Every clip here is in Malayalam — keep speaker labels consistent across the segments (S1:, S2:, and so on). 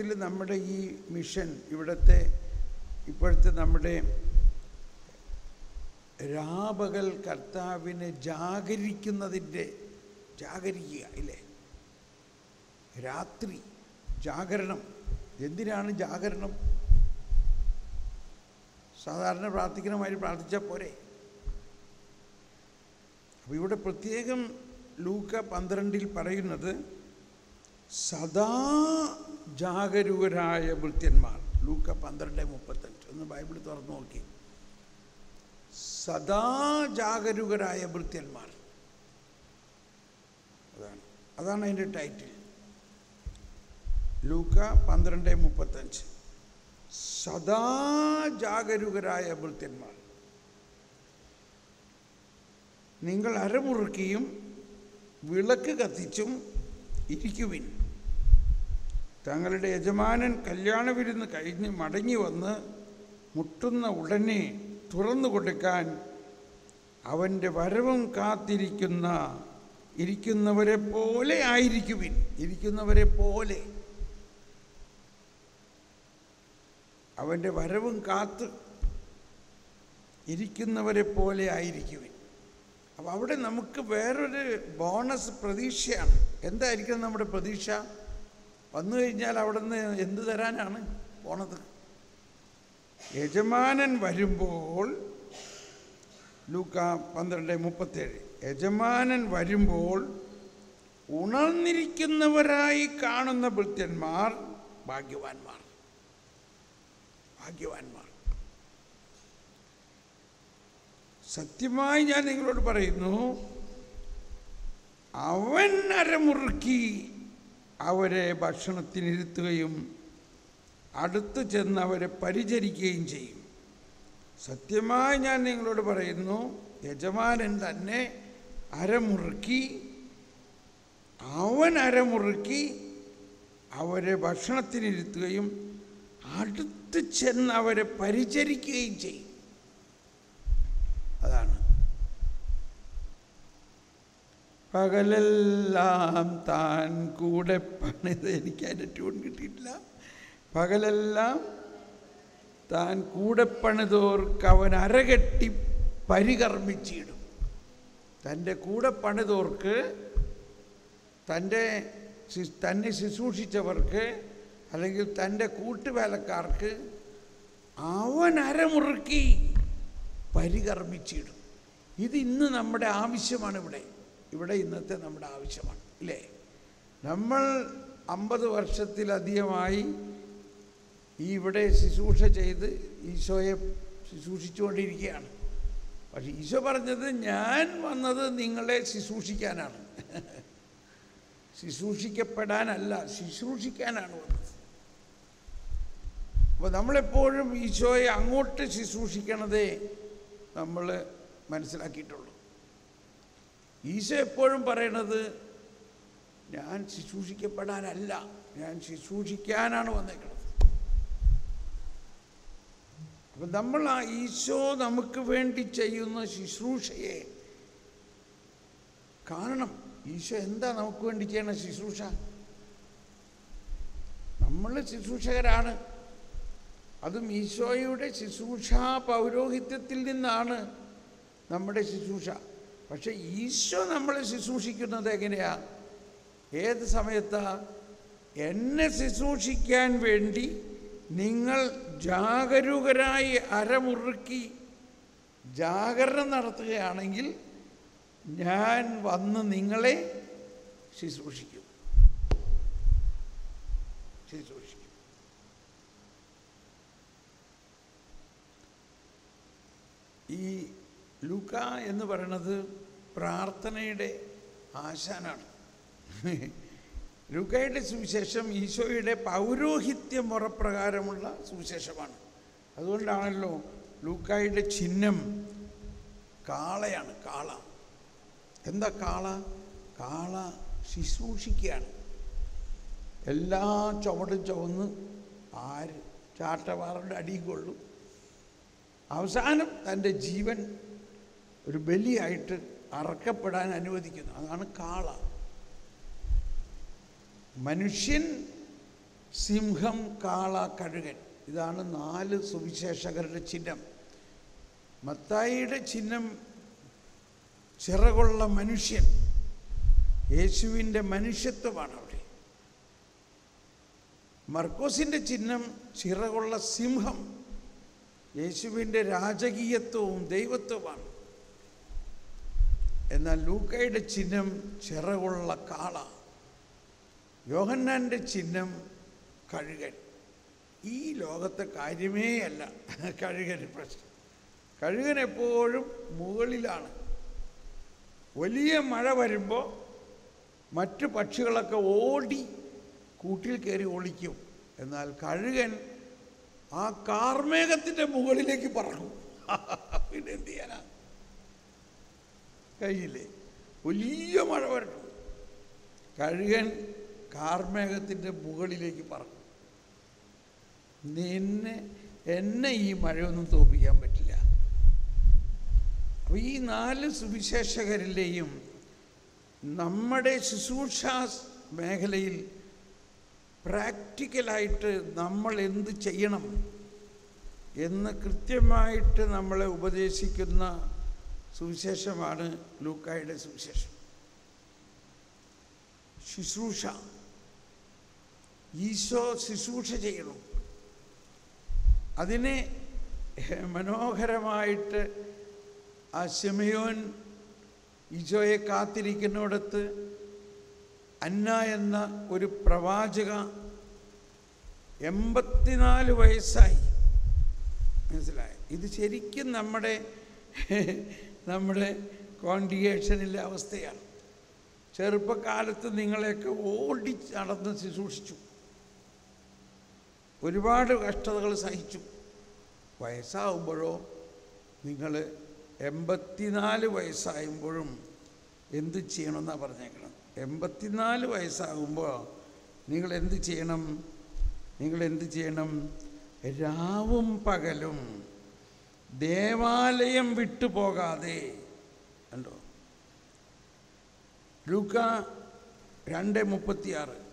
S1: വാസ്തവത്തിൽ നമ്മുടെ ഈ മിഷൻ ഇവിടുത്തെ ഇപ്പോഴത്തെ നമ്മുടെ രാപകൽ കർത്താവിനെ ജാഗരിക്കുന്നതിന്റെ ജാഗരിക്കുക ഇല്ലേ രാത്രി ജാഗരണം. എന്തിനാണ് ജാഗരണം? സാധാരണ പ്രാർത്ഥിക്കണമായി പ്രാർത്ഥിച്ചാൽ പോരെ. അപ്പോൾ ഇവിടെ പ്രത്യേകം ലൂക്ക പന്ത്രണ്ടിൽ പറയുന്നത് സദാ ജാഗരൂകരായ ഭൃത്യന്മാർ ലൂക്ക പന്ത്രണ്ട് മുപ്പത്തഞ്ച്. ഒന്ന് ബൈബിൾ തുറന്നു നോക്കി. സദാ ജാഗരൂകരായ ഭൃത്യന്മാർ അതാണ്. അതാണ് അതിന്റെ ടൈറ്റിൽ ലൂക്ക പന്ത്രണ്ട് മുപ്പത്തഞ്ച്. സദാ ജാഗരൂകരായ ഭൃത്യന്മാർ നിങ്ങൾ അരമുറുക്കിയും വിളക്ക് കത്തിച്ചും ഇരിക്കുവിൻ. തങ്ങളുടെ യജമാനൻ കല്യാണ വിരുന്ന് കഴിഞ്ഞ് മടങ്ങി വന്ന് മുട്ടുന്ന ഉടനെ തുറന്നു കൊടുക്കാൻ അവന്റെ വരവും കാത്തിരിക്കുന്ന ഇരിക്കുന്നവരെ പോലെ ആയിരിക്കുവിൻ. ഇരിക്കുന്നവരെ പോലെ. അവന്റെ വരവും കാത്ത് ഇരിക്കുന്നവരെ പോലെ ആയിരിക്കുവിൻ. അപ്പോൾ അവിടെ നമുക്ക് വേറൊരു ബോണസ് പ്രതീക്ഷയാണ്. എന്തായിരിക്കണം നമ്മുടെ പ്രതീക്ഷ? വന്നു കഴിഞ്ഞാൽ അവിടെ നിന്ന് എന്ത് തരാനാണ് പോണത്? യജമാനൻ വരുമ്പോൾ ലൂക്ക പന്ത്രണ്ട് മുപ്പത്തേഴ്. യജമാനൻ വരുമ്പോൾ ഉണർന്നിരിക്കുന്നവരായി കാണുന്ന ഭൃത്യന്മാർ ഭാഗ്യവാന്മാർ. ഭാഗ്യവാന്മാർ. സത്യമായി ഞാൻ നിങ്ങളോട് പറയുന്നു അവൻ അരമുറുക്കി അവരെ ഭക്ഷണത്തിനിരുത്തുകയും അടുത്ത് ചെന്ന് അവരെ പരിചരിക്കുകയും ചെയ്യും. സത്യമായി ഞാൻ നിങ്ങളോട് പറയുന്നു യജമാനൻ തന്നെ അരമുറുക്കി അവൻ അരമുറുക്കി അവരെ ഭക്ഷണത്തിനിരുത്തുകയും അടുത്ത് ചെന്ന് അവരെ പരിചരിക്കുകയും ചെയ്യും അതാണ് പകലെല്ലാം താൻ കൂടെ പണിത് എനിക്ക് അതിന്റെ ട്യൂൺ കിട്ടിയിട്ടില്ല. പകലെല്ലാം താൻ കൂടെ പണിതോർക്ക് അവൻ അരകെട്ടി പരികർമ്മിച്ചിടും. തന്റെ കൂടെ പണിതോർക്ക് തന്റെ തന്നെ ശുശ്രൂഷിച്ചവർക്ക് അല്ലെങ്കിൽ തന്റെ കൂട്ടുവേലക്കാർക്ക് അവൻ അരമുറുക്കി പരികർമ്മിച്ചിടും. ഇത് ഇന്ന് നമ്മുടെ ആവശ്യമാണ് ഇവിടെ. ഇവിടെ ഇന്നത്തെ നമ്മുടെ ആവശ്യമാണ് ഇല്ലേ? നമ്മൾ അമ്പത് വർഷത്തിലധികമായി ഈ ഇവിടെ ശുശ്രൂഷ ചെയ്ത് ഈശോയെ ശുശ്രൂഷിച്ചുകൊണ്ടിരിക്കുകയാണ്. പക്ഷെ ഈശോ പറഞ്ഞത് ഞാൻ വന്നത് നിങ്ങളെ ശുശ്രൂഷിക്കാനാണ്. ശുശ്രൂഷിക്കപ്പെടാനല്ല ശുശ്രൂഷിക്കാനാണ് വന്നത്. അപ്പോൾ നമ്മളെപ്പോഴും ഈശോയെ അങ്ങോട്ട് ശുശ്രൂഷിക്കണതേ നമ്മൾ മനസ്സിലാക്കിയിട്ടുള്ളൂ. ഈശോ എപ്പോഴും പറയണത് ഞാൻ ശുശ്രൂഷിക്കപ്പെടാനല്ല ഞാൻ ശുശ്രൂഷിക്കാനാണ് വന്നേക്കുന്നത് അപ്പം നമ്മൾ ആ ഈശോ നമുക്ക് വേണ്ടി ചെയ്യുന്ന ശുശ്രൂഷയെ കാരണം ഈശോ എന്താ നമുക്ക് വേണ്ടി ചെയ്യണ ശുശ്രൂഷ? നമ്മൾ ശുശ്രൂഷകരാണ്. അതും ഈശോയുടെ ശുശ്രൂഷാ പൗരോഹിത്യത്തിൽ നിന്നാണ് നമ്മുടെ ശുശ്രൂഷ. പക്ഷെ ഈശോ നമ്മളെ ശുശ്രൂഷിക്കുന്നത് എങ്ങനെയാ? ഏത് സമയത്താ? എന്നെ ശുശ്രൂഷിക്കാൻ വേണ്ടി നിങ്ങൾ ജാഗരൂകരായി അരമുറുക്കി ജാഗരണം നടത്തുകയാണെങ്കിൽ ഞാൻ വന്ന് നിങ്ങളെ ശുശ്രൂഷിക്കും. ശുശ്രൂഷിക്കും. ഈ ലുക എന്ന് പറയുന്നത് പ്രാർത്ഥനയുടെ ആശാനാണ്. ലൂക്കയുടെ സുവിശേഷം ഈശോയുടെ പൗരോഹിത്യ മുറപ്രകാരമുള്ള സുവിശേഷമാണ്. അതുകൊണ്ടാണല്ലോ ലൂക്കായുടെ ചിഹ്നം കാളയാണ് കാള. എന്താ കാള? കാള ശുശ്രൂഷിക്കുകയാണ്. എല്ലാ ചുവടും ചുവന്ന് ആര് ചാട്ടവാറുടെ അടിയിൽ കൊള്ളും. അവസാനം തന്റെ ജീവൻ ഒരു ബലിയായിട്ട് അറക്കപ്പെടാൻ അനുവദിക്കുന്നു. അതാണ് കാള. മനുഷ്യൻ സിംഹം കാള കഴുകൻ. ഇതാണ് നാല് സുവിശേഷകരുടെ ചിഹ്നം. മത്തായിയുടെ ചിഹ്നം ചിറകുള്ള മനുഷ്യൻ. യേശുവിന്റെ മനുഷ്യത്വമാണ് അവിടെ. മർക്കോസിന്റെ ചിഹ്നം ചിറകുള്ള സിംഹം. യേശുവിന്റെ രാജകീയത്വവും ദൈവത്വമാണ്. എന്നാൽ ലൂക്കയുടെ ചിഹ്നം ചിറകുള്ള കാള. യോഹന്നാന്റെ ചിഹ്നം കഴുകൻ. ഈ ലോകത്തെ കാര്യമേ അല്ല. കഴുകന് പ്രശ്നം. കഴുകൻ എപ്പോഴും മുകളിലാണ്. വലിയ മഴ വരുമ്പോൾ മറ്റു പക്ഷികളൊക്കെ ഓടി കൂട്ടിൽ കയറി ഒളിക്കും. എന്നാൽ കഴുകൻ ആ കാർമേഘത്തിന്റെ മുകളിലേക്ക് പറക്കും. പിന്നെ എന്ത് ചെയ്യാനാ? കഴിയില്ലേ വലിയ മഴ വരട്ടു. കഴുകൻ കാർമേഘത്തിന്റെ മുകളിലേക്ക് പറക്കും. നിന്നെ എന്നെ ഈ മഴയൊന്നും തോപ്പിക്കാൻ പറ്റില്ല. അപ്പോൾ ഈ നാല് സുവിശേഷകരിലെയും നമ്മുടെ ശുശ്രൂഷ മേഖലയിൽ പ്രാക്ടിക്കലായിട്ട് നമ്മൾ എന്ത് ചെയ്യണം എന്ന് കൃത്യമായിട്ട് നമ്മളെ ഉപദേശിക്കുന്ന സുവിശേഷമാണ് ലൂക്കായുടെ സുവിശേഷം. ശുശ്രൂഷ. ഈശോ ശുശ്രൂഷ ചെയ്യണം അതിനെ മനോഹരമായിട്ട് ആ ശിമയോൻ ഈശോയെ കാത്തിരിക്കുന്നിടത്ത് അന്ന എന്ന ഒരു പ്രവാചക എൺപത്തിനാല് വയസ്സായി. മനസ്സിലായി? ഇത് ശരിക്കും നമ്മുടെ നമ്മുടെ കോൺഡിഗേഷനിലെ അവസ്ഥയാണ്. ചെറുപ്പകാലത്ത് നിങ്ങളെയൊക്കെ ഓടി നടന്ന് ശുശ്രൂഷിച്ചു. ഒരുപാട് കഷ്ടതകൾ സഹിച്ചു. വയസ്സാവുമ്പോഴോ നിങ്ങൾ എൺപത്തിനാല് വയസ്സായുമ്പോഴും എന്ത് ചെയ്യണമെന്നാണ് പറഞ്ഞേക്കണം. എൺപത്തിനാല് വയസ്സാകുമ്പോൾ നിങ്ങൾ എന്ത് ചെയ്യണം? നിങ്ങൾ എന്ത് ചെയ്യണം? രാവും പകലും ദേവാലയം വിട്ടുപോകാതെ. കണ്ടോ? ലൂക്ക രണ്ട് മുപ്പത്തിയാറ്.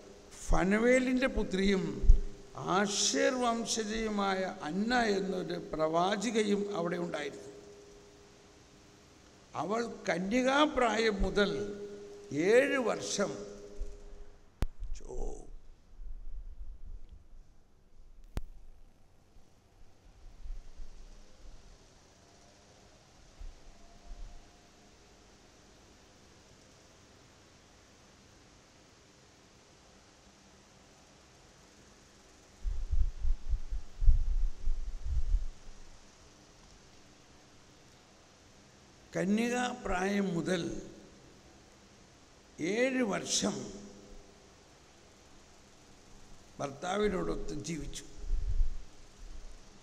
S1: ഫനവേലിന്റെ പുത്രിയും ആഷേർ വംശജയുമായ അന്ന എന്നൊരു പ്രവാചികയും അവിടെ ഉണ്ടായിരുന്നു. അവൾ കന്യകാപ്രായം മുതൽ ഏഴ് വർഷം കന്യകാപ്രായം മുതൽ ഏഴ് വർഷം ഭർത്താവിനോടൊത്ത് ജീവിച്ചു.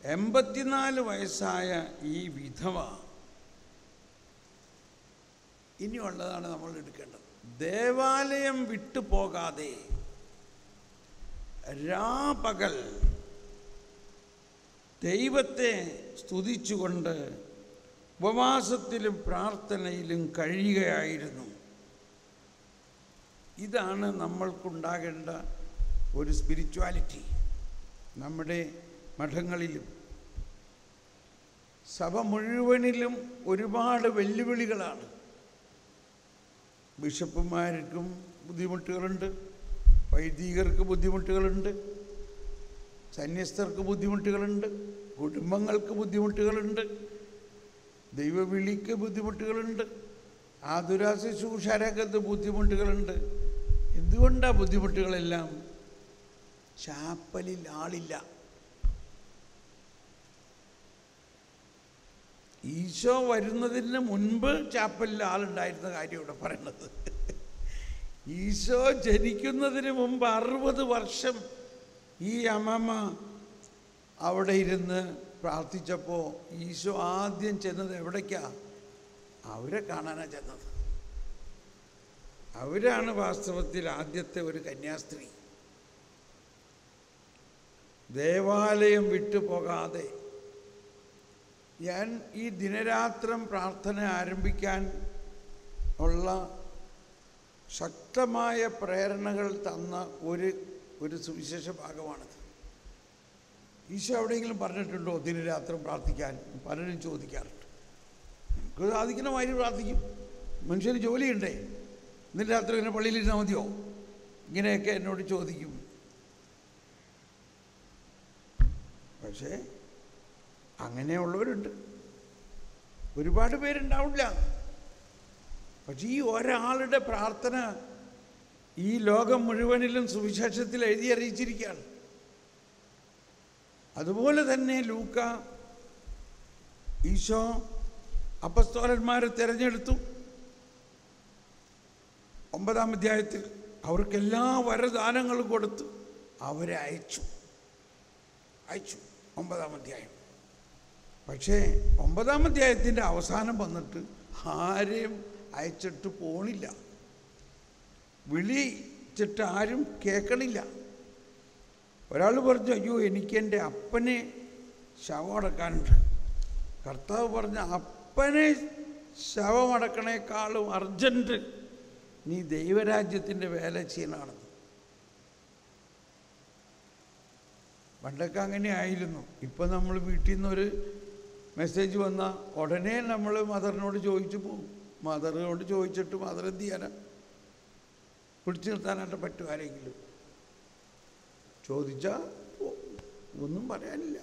S1: എൺപത്തിനാല് വയസ്സായ ഈ വിധവ ഇനിയുള്ളതാണ് നമ്മൾ എടുക്കേണ്ടത്. ദേവാലയം വിട്ടു പോകാതെ രാപകൽ ദൈവത്തെ സ്തുതിച്ചുകൊണ്ട് ഉപവാസത്തിലും പ്രാർത്ഥനയിലും കഴിയുകയായിരുന്നു. ഇതാണ് നമ്മൾക്കുണ്ടാകേണ്ട ഒരു സ്പിരിച്വാലിറ്റി നമ്മുടെ മഠങ്ങളിലും സഭ മുഴുവനിലും ഒരുപാട് വെല്ലുവിളികളാണ്. ബിഷപ്പുമാർക്കും ബുദ്ധിമുട്ടുകളുണ്ട് വൈദികർക്ക് ബുദ്ധിമുട്ടുകളുണ്ട് സന്യസ്തർക്ക് ബുദ്ധിമുട്ടുകളുണ്ട് കുടുംബങ്ങൾക്ക് ബുദ്ധിമുട്ടുകളുണ്ട് ദൈവവിളിക്ക് ബുദ്ധിമുട്ടുകളുണ്ട്. ആതുര ശുശ്രൂഷ രംഗത്ത് ബുദ്ധിമുട്ടുകളുണ്ട്? എന്തുകൊണ്ടാണ് ബുദ്ധിമുട്ടുകളെല്ലാം? ചാപ്പലിൽ ആളില്ല. ഈശോ വരുന്നതിന് മുൻപ് ചാപ്പലിൽ ആളുണ്ടായിരുന്ന കാര്യം ഇവിടെ പറയണത്. ഈശോ ജനിക്കുന്നതിന് മുമ്പ് അറുപത് വർഷം ഈ അമ്മമ്മ അവിടെ ഇരുന്ന് പ്രാർത്ഥിച്ചപ്പോൾ ഈശോ ആദ്യം ചെന്നത് എവിടേക്കാ? അവരെ കാണാനാണ് ചെന്നത്. അവരാണ് വാസ്തവത്തിൽ ആദ്യത്തെ ഒരു കന്യാസ്ത്രീ. ദേവാലയം വിട്ടു പോകാതെ ഞാൻ ഈ ദിനരാത്രം പ്രാർത്ഥന ആരംഭിക്കാൻ ഉള്ള ശക്തമായ പ്രേരണകൾ തന്ന ഒരു ഒരു സുവിശേഷ ഭാഗമാണത്. ഈശോ എവിടെയെങ്കിലും പറഞ്ഞിട്ടുണ്ടോ? ദിനരാത്രം പ്രാർത്ഥിക്കാൻ? പലരും ചോദിക്കാറുണ്ട്. സാധിക്കുന്ന മാതിരി പ്രാർത്ഥിക്കും. മനുഷ്യന് ജോലിയുണ്ടേ. ഇന്നലെ രാത്രി ഇങ്ങനെ പള്ളിയിലിരുന്നാൽ മതിയോ? ഇങ്ങനെയൊക്കെ എന്നോട് ചോദിക്കും. പക്ഷേ അങ്ങനെയുള്ളവരുണ്ട്. ഒരുപാട് പേരുണ്ടാവില്ല. പക്ഷേ ഈ ഒരാളുടെ പ്രാർത്ഥന ഈ ലോകം മുഴുവനിലും സുവിശേഷത്തിൽ എഴുതി അറിയിച്ചിരിക്കുകയാണ്. അതുപോലെ തന്നെ ലൂക്ക ഈശോ അപ്പസ്തോലന്മാരെ തിരഞ്ഞെടുത്തു. ഒമ്പതാം അധ്യായത്തിൽ അവർക്കെല്ലാ വരദാനങ്ങളും കൊടുത്തു അവരെ അയച്ചു. അയച്ചു ഒമ്പതാം അധ്യായം. പക്ഷേ ഒമ്പതാം അധ്യായത്തിന്റെ അവസാനം വന്നിട്ട് ആരെയും അയച്ചിട്ട് പോണില്ല. വിളിച്ചിട്ട് ആരും കേൾക്കണില്ല ഒരാൾ പറഞ്ഞു അയ്യോ എനിക്ക് എന്റെ അപ്പനെ ശവമടക്കാനുണ്ട്. കർത്താവ് പറഞ്ഞ അപ്പനെ ശവമടക്കണേക്കാളും അർജന്റ് നീ ദൈവരാജ്യത്തിന്റെ വേല ചെയ്യണമാണെന്ന് പണ്ടൊക്കെ അങ്ങനെ ആയിരുന്നു. ഇപ്പം നമ്മൾ വീട്ടിൽ നിന്നൊരു മെസ്സേജ് വന്നാൽ ഉടനെ നമ്മൾ മദറിനോട് ചോദിച്ചു പോകും മദറിനോട് ചോദിച്ചിട്ട് മദർ എന്ത് ചെയ്യാനാ? പിടിച്ചു നിർത്താനായിട്ട് പറ്റും ആരെങ്കിലും. ചോദിച്ചാൽ ഒന്നും പറയാനില്ല.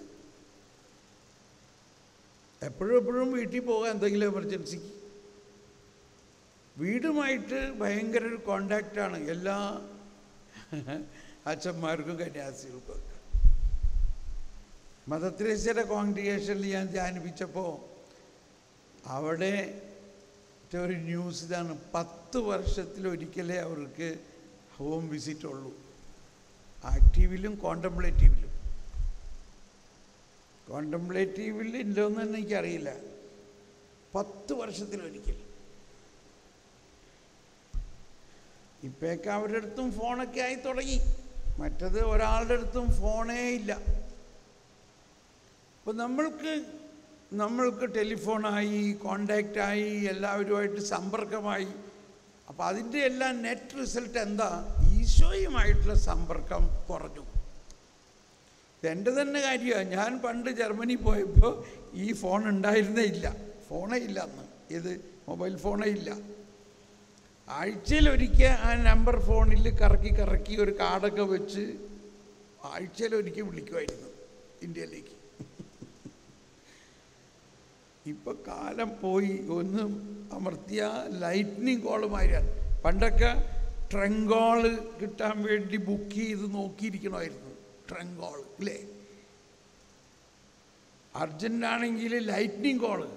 S1: എപ്പോഴും എപ്പോഴും വീട്ടിൽ പോകാൻ എന്തെങ്കിലും എമർജൻസി വീടുമായിട്ട് ഭയങ്കര ഒരു കോണ്ടാക്റ്റാണ് എല്ലാ അച്ഛന്മാർക്കും കന്യാസികൾക്കും മദത്രേസ്യയുടെ കോൺഗ്രിഗേഷനിൽ ഞാൻ ധ്യാനിപ്പിച്ചപ്പോൾ അവിടെ ഒരു ന്യൂസ് ഇതാണ്. പത്ത് വർഷത്തിലൊരിക്കലേ അവർക്ക് ഹോം വിസിറ്റ് ഉള്ളൂ. ആക്റ്റീവിലും കോണ്ടംപ്ലേറ്റീവിലും. കോണ്ടംപ്ലേറ്റീവിൽ ഉണ്ടോയെന്ന് എനിക്കറിയില്ല. പത്ത് വർഷത്തിലൊരിക്കൽ. ഇപ്പോഴൊക്കെ അവരുടെ അടുത്തും ഫോണൊക്കെ ആയി തുടങ്ങി. മറ്റത് ഒരാളുടെ അടുത്തും ഫോണേ ഇല്ല. അപ്പോൾ നമ്മൾക്ക് നമ്മൾക്ക് ടെലിഫോണായി കോണ്ടാക്റ്റായി എല്ലാവരുമായിട്ട് സമ്പർക്കമായി. അപ്പോൾ അതിന്റെ എല്ലാം നെറ്റ് റിസൾട്ട് എന്താ? ഈശോയുമായിട്ടുള്ള സമ്പർക്കം കുറഞ്ഞു. എന്റെ തന്നെ കാര്യമാണ്. ഞാൻ പണ്ട് ജർമ്മനി പോയപ്പോൾ ഈ ഫോൺ ഉണ്ടായിരുന്നേ ഇല്ല. ഫോണേ ഇല്ല അന്ന്. ഇത് മൊബൈൽ ഫോണേ ഇല്ല. ആഴ്ചയിൽ ഒരിക്കൽ ആ നമ്പർ ഫോണിൽ കറക്കി കറക്കി ഒരു കാർഡൊക്കെ വെച്ച് ആഴ്ചയിൽ ഒരിക്കൽ വിളിക്കുമായിരുന്നു ഇന്ത്യയിലേക്ക്. ഇപ്പം കാലം പോയി. ഒന്നും അമർത്തിയ ലൈറ്റ്നിങ് കോൾ മാതിരിയാണ് പണ്ടൊക്കെ ട്രങ്കോൾ കിട്ടാൻ വേണ്ടി ബുക്ക് ചെയ്ത് നോക്കിയിരിക്കണമായിരുന്നു. ട്രങ്കോൾ ഇല്ലേ? അർജന്റാണെങ്കിൽ ലൈറ്റ്നിങ് കോൾ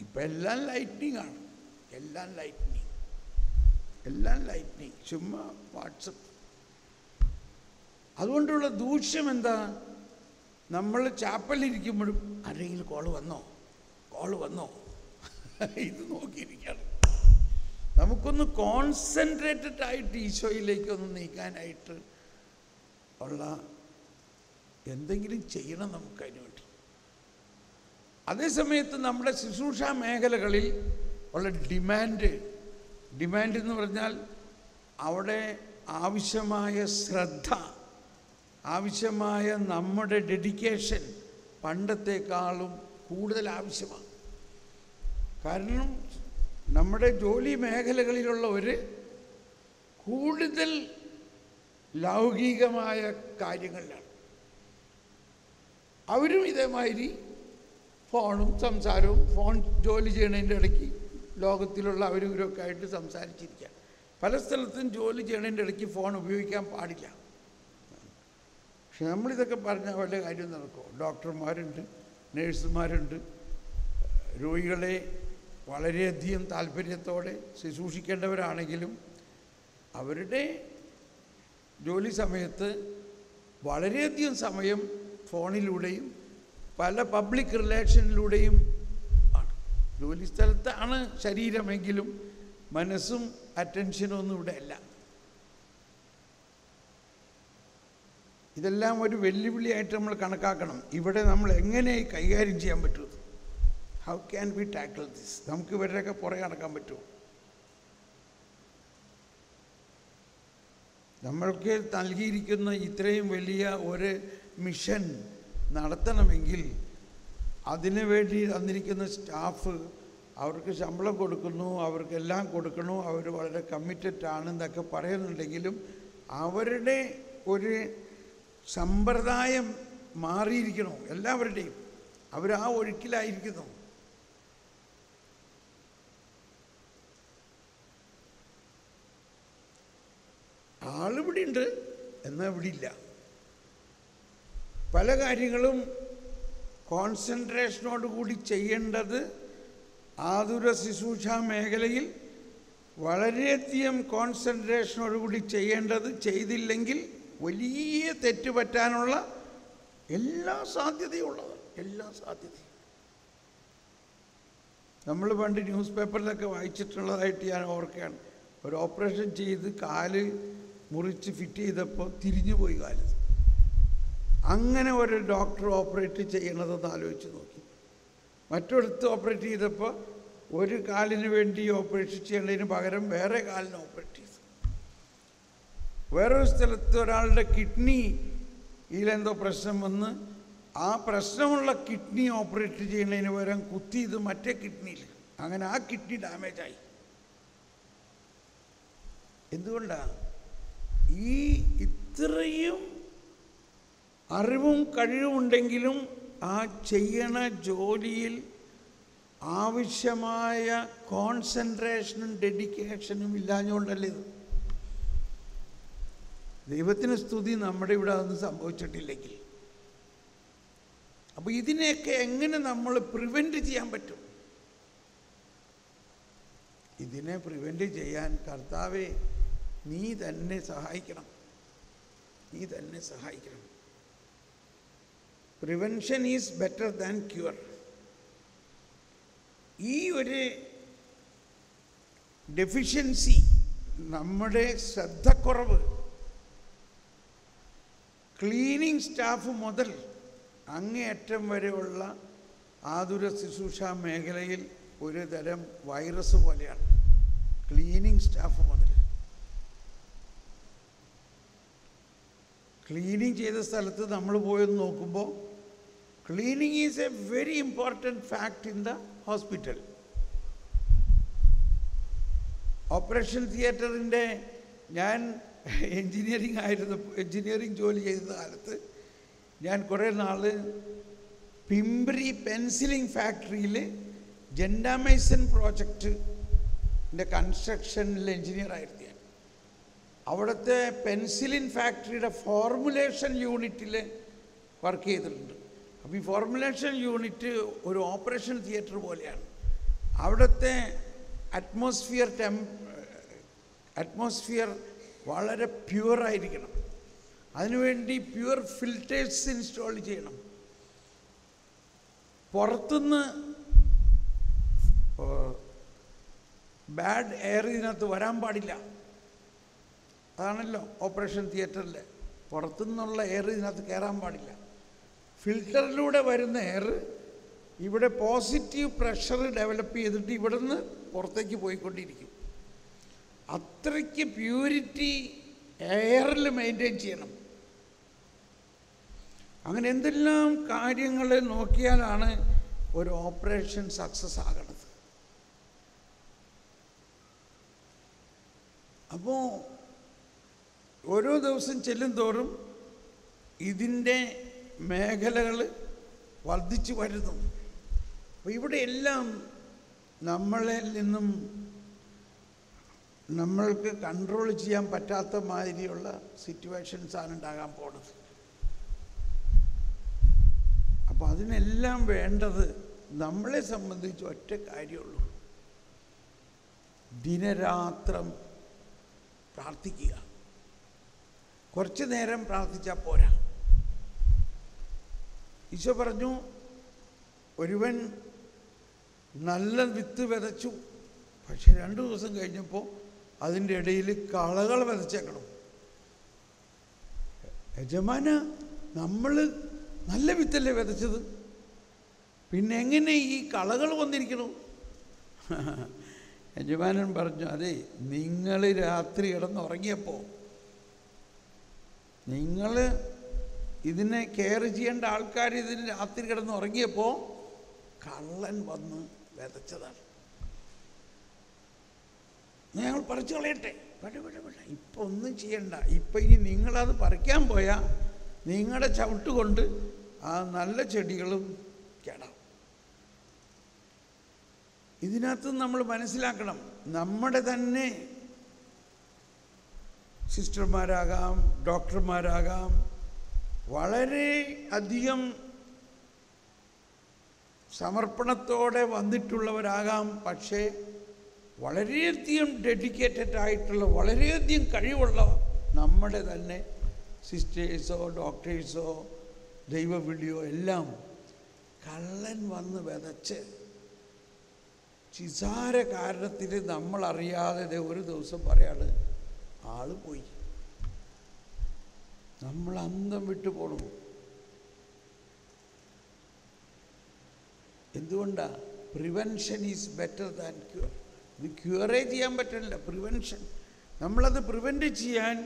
S1: ഇപ്പം എല്ലാം ലൈറ്റ്നിങ് ആണ്. എല്ലാം ലൈറ്റ്നിങ് എല്ലാം ലൈറ്റ്നിങ് ചുമ്മാ വാട്സപ്പ്. അതുകൊണ്ടുള്ള ദൂഷ്യം എന്താ? നമ്മൾ ചാപ്പലിരിക്കുമ്പോഴും ആരെങ്കിലും കോൾ വന്നോ? കോൾ വന്നോ? ഇത് നോക്കിയിരിക്കണം. നമുക്കൊന്ന് കോൺസെൻട്രേറ്റഡ് ആയിട്ട് ഈശോയിലേക്ക് ഒന്ന് നീക്കാനായിട്ട് ഉള്ള എന്തെങ്കിലും ചെയ്യണം നമുക്ക് അതിന് വേണ്ടി അതേസമയത്ത് നമ്മുടെ ശുശ്രൂഷ മേഖലകളിൽ ഉള്ള ഡിമാൻഡ് ഡിമാൻഡ് എന്ന് പറഞ്ഞാൽ അവിടെ ആവശ്യമായ ശ്രദ്ധ ആവശ്യമായ നമ്മുടെ ഡെഡിക്കേഷൻ പണ്ടത്തെക്കാളും കൂടുതൽ ആവശ്യമാണ്. കാരണം നമ്മുടെ ജോലി മേഖലകളിലുള്ളവർ കൂടുതൽ ലൗകികമായ കാര്യങ്ങളിലാണ്. അവരും ഇതേമാതിരി ഫോണും സംസാരവും ഫോൺ ജോലി ചെയ്യണതിന്റെ ഇടയ്ക്ക് ലോകത്തിലുള്ള അവരും ഇവരൊക്കെ ആയിട്ട് സംസാരിച്ചിരിക്കുക പല സ്ഥലത്തും ജോലി ചെയ്യണതിന്റെ ഇടയ്ക്ക് ഫോൺ ഉപയോഗിക്കാൻ പാടില്ല. പക്ഷെ നമ്മളിതൊക്കെ പറഞ്ഞാൽ വല്ല കാര്യം നടക്കുമോ ഡോക്ടർമാരുണ്ട് നേഴ്സുമാരുണ്ട് രോഗികളെ വളരെയധികം താല്പര്യത്തോടെ ശുശ്രൂഷിക്കേണ്ടവരാണെങ്കിലും അവരുടെ ജോലി സമയത്ത് വളരെയധികം സമയം ഫോണിലൂടെയും പല പബ്ലിക് റിലേഷനിലൂടെയും ആണ്. ജോലി സ്ഥലത്താണ് ശരീരമെങ്കിലും മനസ്സും അറ്റൻഷനും ഒന്നും ഇവിടെ അല്ല. ഇതെല്ലാം ഒരു വെല്ലുവിളിയായിട്ട് നമ്മൾ കണക്കാക്കണം. ഇവിടെ നമ്മൾ എങ്ങനെ കൈകാര്യം ചെയ്യാൻ പറ്റും? How can be tackle this നമുക്ക് ഇവരുടെയൊക്കെ പുറകെ നടക്കാൻ പറ്റുമോ? നമ്മൾക്ക് നൽകിയിരിക്കുന്ന ഇത്രയും വലിയ ഒരു മിഷൻ നടത്തണമെങ്കിൽ അതിനു വേണ്ടി തന്നിരിക്കുന്ന സ്റ്റാഫ് അവർക്ക് ശമ്പളം കൊടുക്കുന്നു അവർക്കെല്ലാം കൊടുക്കണു അവർ വളരെ കമ്മിറ്റഡ് ആണെന്നൊക്കെ പറയുന്നുണ്ടെങ്കിലും അവരുടെ ഒരു സമ്പ്രദായം മാറിയിരിക്കണോ? എല്ലാവരുടെയും. അവർ ആ ഒഴുക്കിലായിരിക്കുന്നു. ആളിവിടെ ഉണ്ട് എന്നാൽ ഇവിടെ ഇല്ല പല കാര്യങ്ങളും കോൺസെൻട്രേഷനോട് കൂടി ചെയ്യേണ്ടത് ആതുര ശുശ്രൂഷ മേഖലയിൽ വളരെയധികം കോൺസെൻട്രേഷനോട് കൂടി ചെയ്യേണ്ടത് ചെയ്തില്ലെങ്കിൽ വലിയ തെറ്റ് പറ്റാനുള്ള എല്ലാ സാധ്യതയുള്ളത് എല്ലാ സാധ്യതയും. നമ്മൾ പണ്ട് ന്യൂസ് പേപ്പറിലൊക്കെ വായിച്ചിട്ടുള്ളതായിട്ട് ഞാൻ ഓർക്കുകയാണ്. ഒരു ഓപ്പറേഷൻ ചെയ്ത് കാൽ മുറിച്ച് ഫിറ്റ് ചെയ്തപ്പോൾ തിരിഞ്ഞു പോയി കാലത്ത് അങ്ങനെ ഒരു ഡോക്ടർ ഓപ്പറേറ്റ് ചെയ്യണതെന്ന് ആലോചിച്ച് നോക്കി. മറ്റൊരിടത്ത് ഓപ്പറേറ്റ് ചെയ്തപ്പോൾ ഒരു കാലിന് വേണ്ടി ഓപ്പറേഷൻ ചെയ്യേണ്ടതിന് പകരം വേറെ കാലിന് ഓപ്പറേറ്റ് ചെയ്തു. വേറൊരു സ്ഥലത്ത് ഒരാളുടെ കിഡ്നി ഇതിലെന്തോ പ്രശ്നം വന്ന് ആ പ്രശ്നമുള്ള കിഡ്നി ഓപ്പറേറ്റ് ചെയ്യുന്നതിന് പകരം കുത്തിയത് മറ്റേ കിഡ്നിയിൽ. അങ്ങനെ ആ കിഡ്നി ഡാമേജായി. എന്തുകൊണ്ടാണ് ഈ ഇത്രയും അറിവും കഴിവുണ്ടെങ്കിലും ആ ചെയ്യണ ജോലിയിൽ ആവശ്യമായ കോൺസെൻട്രേഷനും ഡെഡിക്കേഷനും ഇല്ലാഞ്ഞുകൊണ്ടല്ലേ ഇത്? ദൈവത്തിന് സ്തുതി നമ്മുടെ ഇവിടെ അതൊന്നും സംഭവിച്ചിട്ടില്ലെങ്കിൽ. അപ്പോൾ ഇതിനെയൊക്കെ എങ്ങനെ നമ്മൾ പ്രിവെന്റ് ചെയ്യാൻ പറ്റും? ഇതിനെ പ്രിവെന്റ് ചെയ്യാൻ കർത്താവെ നീ തന്നെ സഹായിക്കണം. നീ തന്നെ സഹായിക്കണം. Prevention is better than cure ഈ ഒരു ഡെഫിഷ്യൻസി നമ്മുടെ ശ്രദ്ധക്കുറവ് ക്ലീനിങ് സ്റ്റാഫ് മുതൽ അങ്ങേയറ്റം വരെയുള്ള ആതുര ശുശ്രൂഷ മേഖലയിൽ ഒരു തരം വൈറസ് പോലെയാണ്. ക്ലീനിങ് സ്റ്റാഫ് മുതൽ. ക്ലീനിങ് ചെയ്ത സ്ഥലത്ത് നമ്മൾ പോയെന്ന് നോക്കുമ്പോൾ cleaning is a very important fact in the hospital operation തിയേറ്ററിന്റെ ഞാൻ എൻജിനീയറിംഗ് ആയിരുന്നു എൻജിനീയറിംഗ് ജോലി ചെയ്ത കാലത്ത് ഞാൻ കുറേ നാൾ പിംബ്രി പെൻസിലിംഗ് ഫാക്ടറിയിൽ ജെൻഡാമൈസൺ പ്രോജക്റ്റിന്റെ കൺസ്ട്രക്ഷനിൽ എൻജിനീയറായിരുന്നു അവിടുത്തെ പെൻസിലിൻ ഫാക്ടറിയുടെ ഫോർമുലേഷൻ യൂണിറ്റിൽ വർക്ക് ചെയ്തിട്ടുണ്ട്. അപ്പോൾ ഈ ഫോർമുലേഷൻ യൂണിറ്റ് ഒരു ഓപ്പറേഷൻ തിയേറ്റർ പോലെയാണ്. അവിടുത്തെ അറ്റ്മോസ്ഫിയർ ടെം അറ്റ്മോസ്ഫിയർ വളരെ പ്യുവറായിരിക്കണം അതിനുവേണ്ടി പ്യുവർ ഫിൽറ്റേഴ്സ് ഇൻസ്റ്റാൾ ചെയ്യണം. പുറത്തുനിന്ന് ബാഡ് എയർ ഇതിനകത്ത് വരാൻ പാടില്ല. അതാണല്ലോ ഓപ്പറേഷൻ തിയേറ്ററിൽ പുറത്തുനിന്നുള്ള എയർ ഇതിനകത്ത് കയറാൻ പാടില്ല. ഫിൽറ്ററിലൂടെ വരുന്ന എയർ ഇവിടെ പോസിറ്റീവ് പ്രഷർ ഡെവലപ്പ് ചെയ്തിട്ട് ഇവിടുന്ന് പുറത്തേക്ക് പോയിക്കൊണ്ടിരിക്കും. അത്രയ്ക്ക് പ്യൂരിറ്റി എയറിൽ മെയിന്റെയിൻ ചെയ്യണം. അങ്ങനെ എന്തെല്ലാം കാര്യങ്ങൾ നോക്കിയാലാണ് ഒരു ഓപ്പറേഷൻ സക്സസ് ആകണത്. അപ്പോൾ ഓരോ ദിവസം ചെല്ലും തോറും ഇതിന്റെ മേഖലകൾ വർദ്ധിച്ചു വരുന്നു. അപ്പോൾ ഇവിടെയെല്ലാം നമ്മളിൽ നിന്നും നമ്മൾക്ക് കൺട്രോൾ ചെയ്യാൻ പറ്റാത്ത മാതിരിയുള്ള സിറ്റുവേഷൻസാണ് ഉണ്ടാകാൻ പോണത്. അപ്പോൾ അതിനെല്ലാം വേണ്ടത് നമ്മളെ സംബന്ധിച്ച് ഒറ്റ കാര്യമുള്ളൂ. ദിനരാത്രം പ്രാർത്ഥിക്കുക. കുറച്ച് നേരം പ്രാർത്ഥിച്ചാൽ പോരാ. ഈശോ പറഞ്ഞു ഒരുവൻ നല്ല വിത്ത് വിതച്ചു പക്ഷെ രണ്ട് ദിവസം കഴിഞ്ഞപ്പോൾ അതിന്റെ ഇടയിൽ കളകൾ വിതച്ചേക്കണം. യജമാന നമ്മൾ നല്ല വിത്തല്ലേ വിതച്ചത്? പിന്നെ എങ്ങനെ ഈ കളകൾ വന്നിരിക്കണം? യജമാനൻ പറഞ്ഞു അതെ നിങ്ങൾ രാത്രി കിടന്നുറങ്ങിയപ്പോൾ നിങ്ങൾ ഇതിനെ കെയർ ചെയ്യേണ്ട ആൾക്കാർ ഇതിന് രാത്രി കിടന്ന് ഉറങ്ങിയപ്പോൾ കള്ളൻ വന്ന് വിതച്ചതാണ്. ഞങ്ങൾ പറിച്ചു കളയട്ടെ. വേണ്ട വേണ്ട വേണ്ട. ഇപ്പം ഒന്നും ചെയ്യണ്ട. ഇപ്പം ഇനി നിങ്ങളത് പറിക്കാൻ പോയാൽ നിങ്ങളുടെ ചവിട്ട് കൊണ്ട് ആ നല്ല ചെടികളും കേടാം ഇതിനകത്ത് നമ്മൾ മനസ്സിലാക്കണം. നമ്മുടെ തന്നെ സിസ്റ്റർമാരാകാം ഡോക്ടർമാരാകാം. വളരെ അധികം സമർപ്പണത്തോടെ വന്നിട്ടുള്ളവരാകാം പക്ഷേ വളരെയധികം ഡെഡിക്കേറ്റഡ് ആയിട്ടുള്ള വളരെയധികം കഴിവുള്ള നമ്മുടെ തന്നെ സിസ്റ്റേഴ്സോ ഡോക്ടേഴ്സോ ദൈവവിളിയോ എല്ലാം കള്ളൻ വന്ന് വിതച്ച് ചിസാര കാരണത്തിൽ നമ്മളറിയാതെ ഒരു ദിവസം പറയാണ് ആൾ പോയി. നമ്മൾ അന്തം വിട്ടു പോണു. എന്തുകൊണ്ടാ? Prevention is better than cure ഇത് ക്യൂറേ ചെയ്യാൻ പറ്റില്ല പ്രിവെൻഷൻ നമ്മളത് പ്രിവെന്റ് ചെയ്യാൻ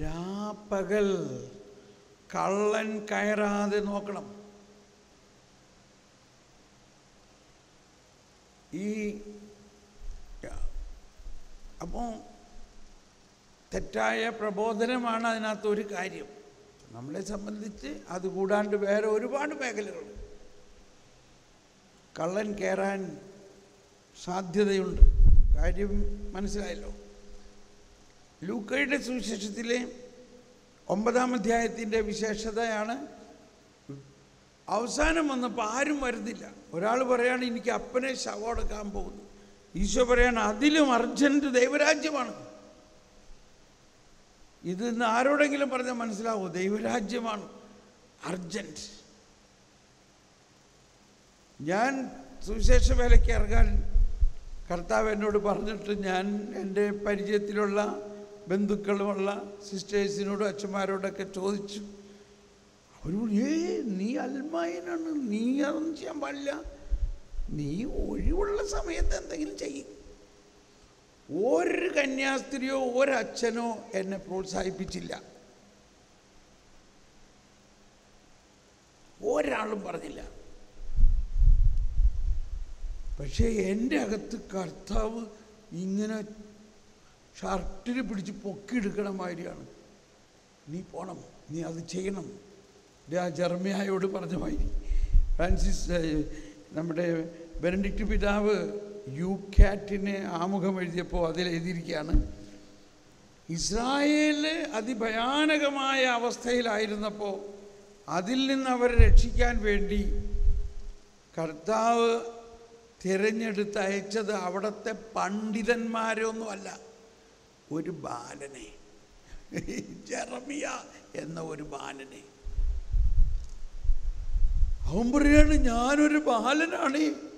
S1: രാപ്പകൽ കള്ളൻ കയറാതെ നോക്കണം. ഈ അപ്പോൾ തെറ്റായ പ്രബോധനമാണ് അതിനകത്ത് ഒരു കാര്യം. നമ്മളെ സംബന്ധിച്ച് അത് കൂടാണ്ട് വേറെ ഒരുപാട് മേഖലകൾ കള്ളൻ കയറാൻ സാധ്യതയുണ്ട്. കാര്യം മനസ്സിലായല്ലോ. ലൂക്കയുടെ സുവിശേഷത്തിലെ ഒമ്പതാം അധ്യായത്തിന്റെ വിശേഷതയാണ് അവസാനം വന്നപ്പോൾ ആരും വരുന്നില്ല. ഒരാൾ പറയാണ് എനിക്ക് അപ്പനെ ശവമടക്കാൻ പോകുന്നു. ഈശോ പറയാണ് അതിലും അർജന്റ് ദൈവരാജ്യമാണ്. ഇത് ഇന്ന് ആരോടെങ്കിലും പറഞ്ഞാൽ മനസ്സിലാവൂ? ദൈവരാജ്യമാണ് അർജന്റ് ഞാൻ സുവിശേഷ വേലയ്ക്ക് ഇറങ്ങാൻ കർത്താവ് എന്നോട് പറഞ്ഞിട്ട് ഞാൻ എന്റെ പരിചയത്തിലുള്ള ബന്ധുക്കളുമുള്ള സിസ്റ്റേഴ്സിനോടും അച്ഛന്മാരോടൊക്കെ ചോദിച്ചു. അവരോട് ഏ നീ അൽമായനാണ് നീ അതൊന്നും ചെയ്യാൻ പാടില്ല. നീ ഒഴിവുള്ള സമയത്ത് എന്തെങ്കിലും ചെയ്യും. ഒരു കന്യാസ്ത്രീയോ ഒരച്ഛനോ എന്നെ പ്രോത്സാഹിപ്പിച്ചില്ല. ഒരാളും പറഞ്ഞില്ല. പക്ഷേ എന്റെ അകത്ത് കർത്താവ് ഇങ്ങനെ ഷർട്ടിൽ പിടിച്ച് പൊക്കിയെടുക്കണ മാതിരിയാണ്. നീ പോണം നീ അത് ചെയ്യണം. ആ ജർമ്മയായോട് പറഞ്ഞ മാതിരി. ഫ്രാൻസിസ് നമ്മുടെ ബെനഡിക്ട് പിതാവ് യു കാറ്റിന് ആമുഖം എഴുതിയപ്പോൾ അതിൽ എഴുതിയിരിക്കുകയാണ് ഇസ്രായേൽ അതിഭയാനകമായ അവസ്ഥയിലായിരുന്നപ്പോൾ അതിൽ നിന്ന് അവരെ രക്ഷിക്കാൻ വേണ്ടി കർത്താവ് തിരഞ്ഞെടുത്ത് അയച്ചത് അവിടുത്തെ പണ്ഡിതന്മാരൊന്നുമല്ല ഒരു ബാലനെ. ജെറമിയ എന്ന ഒരു ബാലനെ. അവൻ പറയാണ് ഞാനൊരു ബാലനാണ്.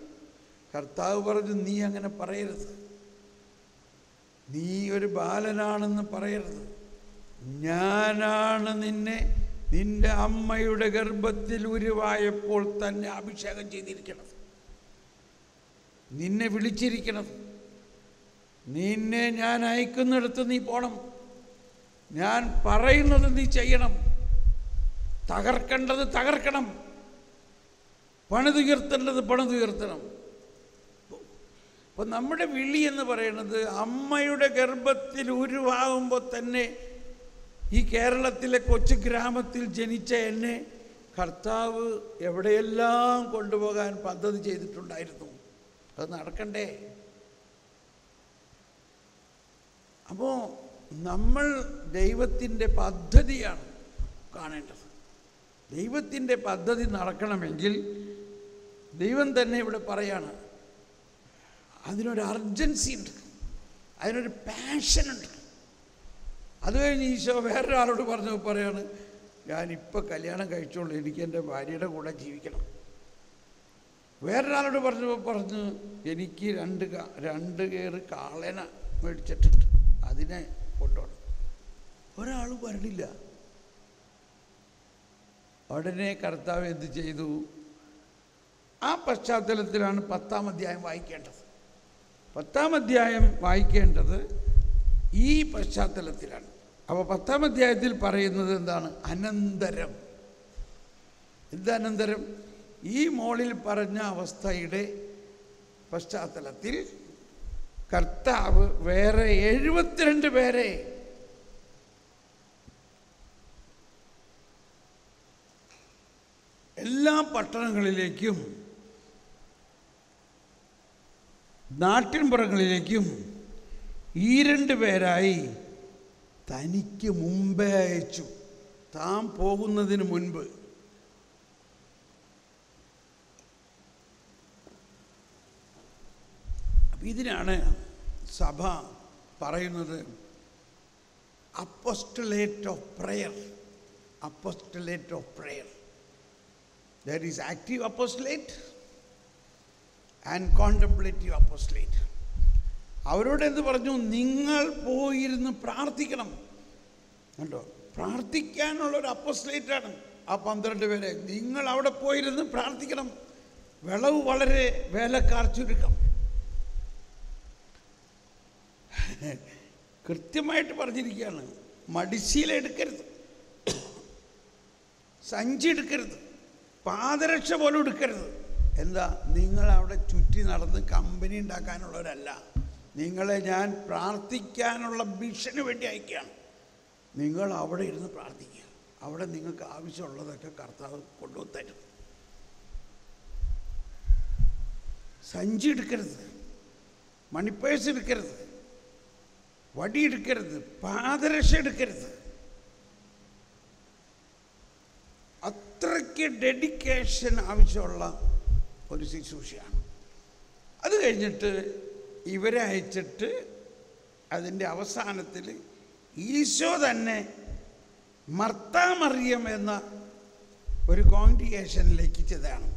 S1: കർത്താവ് പറഞ്ഞു നീ അങ്ങനെ പറയരുത്. നീ ഒരു ബാലനാണെന്ന് പറയരുത്. ഞാനാണ് നിന്നെ നിന്റെ അമ്മയുടെ ഗർഭത്തിൽ ഉരുവായപ്പോൾ തന്നെ അഭിഷേകം ചെയ്തിരിക്കണത്. നിന്നെ വിളിച്ചിരിക്കണത്. നിന്നെ ഞാൻ അയക്കുന്നിടത്ത് നീ പോണം. ഞാൻ പറയുന്നത് നീ ചെയ്യണം. തകർക്കേണ്ടത് തകർക്കണം. പണിതുയർത്തേണ്ടത് പണിതുയർത്തണം. അപ്പം നമ്മുടെ വിളി എന്ന് പറയുന്നത് അമ്മയുടെ ഗർഭത്തിൽ ഉരുവാകുമ്പോൾ തന്നെ ഈ കേരളത്തിലെ കൊച്ചു ഗ്രാമത്തിൽ ജനിച്ച എന്നെ കർത്താവ് എവിടെയെല്ലാം കൊണ്ടുപോകാൻ പദ്ധതി ചെയ്തിട്ടുണ്ടായിരുന്നു. അത് നടക്കണ്ടേ? അപ്പോൾ നമ്മൾ ദൈവത്തിന്റെ പദ്ധതിയാണ് കാണേണ്ടത്. ദൈവത്തിന്റെ പദ്ധതി നടക്കണമെങ്കിൽ ദൈവം തന്നെ ഇവിടെ പറയാണ് അതിനൊരു അർജൻസി ഉണ്ട്. അതിനൊരു പാഷൻ ഉണ്ട്. അത് കഴിഞ്ഞ് ഈശോ വേറൊരാളോട് പറഞ്ഞു പറയാണ് ഞാനിപ്പോൾ കല്യാണം കഴിച്ചോളൂ എനിക്ക് എന്റെ ഭാര്യയുടെ കൂടെ ജീവിക്കണം. വേറൊരാളോട് പറഞ്ഞു പറഞ്ഞു എനിക്ക് രണ്ട് രണ്ട് കയറ് കാളേന മേടിച്ചിട്ടുണ്ട്. അതിനെ കൊണ്ടുപോകണം ഒരാൾ വരണില്ല. ഉടനെ കർത്താവ് എന്ത് ചെയ്തു? ആ പശ്ചാത്തലത്തിലാണ് പത്താം അധ്യായം വായിക്കേണ്ടത്. പത്താം അധ്യായം വായിക്കേണ്ടത് ഈ പശ്ചാത്തലത്തിലാണ്. അപ്പോൾ പത്താം അധ്യായത്തിൽ പറയുന്നത് എന്താണ്? അനന്തരം. എന്തനന്തരം ഈ മോളിൽ പറഞ്ഞ അവസ്ഥയുടെ പശ്ചാത്തലത്തിൽ കർത്താവ് വേറെ എഴുപത്തിരണ്ട് പേരെ എല്ലാ പട്ടണങ്ങളിലേക്കും നാട്ടിൻപുറങ്ങളിലേക്കും ഈ രണ്ട് പേരായി തനിക്ക് മുമ്പേ അയച്ചു. താൻ പോകുന്നതിന് മുൻപ്. ഇതിനാണ് സഭ പറയുന്നത് apostolate of prayer. Apostolate of prayer. There is active apostolate. And contemplative apostolate അവരോട് എന്ത് പറഞ്ഞു? നിങ്ങൾ പോയിരുന്ന് പ്രാർത്ഥിക്കണം. കണ്ടോ? പ്രാർത്ഥിക്കാനുള്ള ഒരു അപ്പോസ്ലേറ്റാണ് ആ പന്ത്രണ്ട് പേരെ നിങ്ങൾ അവിടെ പോയിരുന്ന് പ്രാർത്ഥിക്കണം. വിളവ് വളരെ വേലക്കാർ ചുരുക്കം കൃത്യമായിട്ട് പറഞ്ഞിരിക്കുകയാണ്. മടിശീല എടുക്കരുത്. സഞ്ചി എടുക്കരുത്. പാദരക്ഷ പോലും എടുക്കരുത്. എന്താ നിങ്ങൾ അവിടെ ചുറ്റി നടന്ന് കമ്പനി ഉണ്ടാക്കാനുള്ളവരല്ല. നിങ്ങളെ ഞാൻ പ്രാർത്ഥിക്കാനുള്ള മിഷന് വേണ്ടി അയക്കുകയാണ്. നിങ്ങൾ അവിടെ ഇരുന്ന് പ്രാർത്ഥിക്കുക. അവിടെ നിങ്ങൾക്ക് ആവശ്യമുള്ളതൊക്കെ കർത്താവ് കൊണ്ടുവന്ന് സഞ്ചി എടുക്കരുത്. മണിപ്പേഴ്സ് എടുക്കരുത്. വടി എടുക്കരുത്. പാദരക്ഷ എടുക്കരുത്. അത്രയ്ക്ക് ഡെഡിക്കേഷൻ ആവശ്യമുള്ള ഒരു ശുശ്രൂഷയാണ്. അത് കഴിഞ്ഞിട്ട് ഇവരെ അയച്ചിട്ട് അതിന്റെ അവസാനത്തിൽ ഈശോ തന്നെ മർത്താമറിയം എന്ന ഒരു കോൺഗ്രിഗേഷനിലേക്ക് ചെയ്താണ്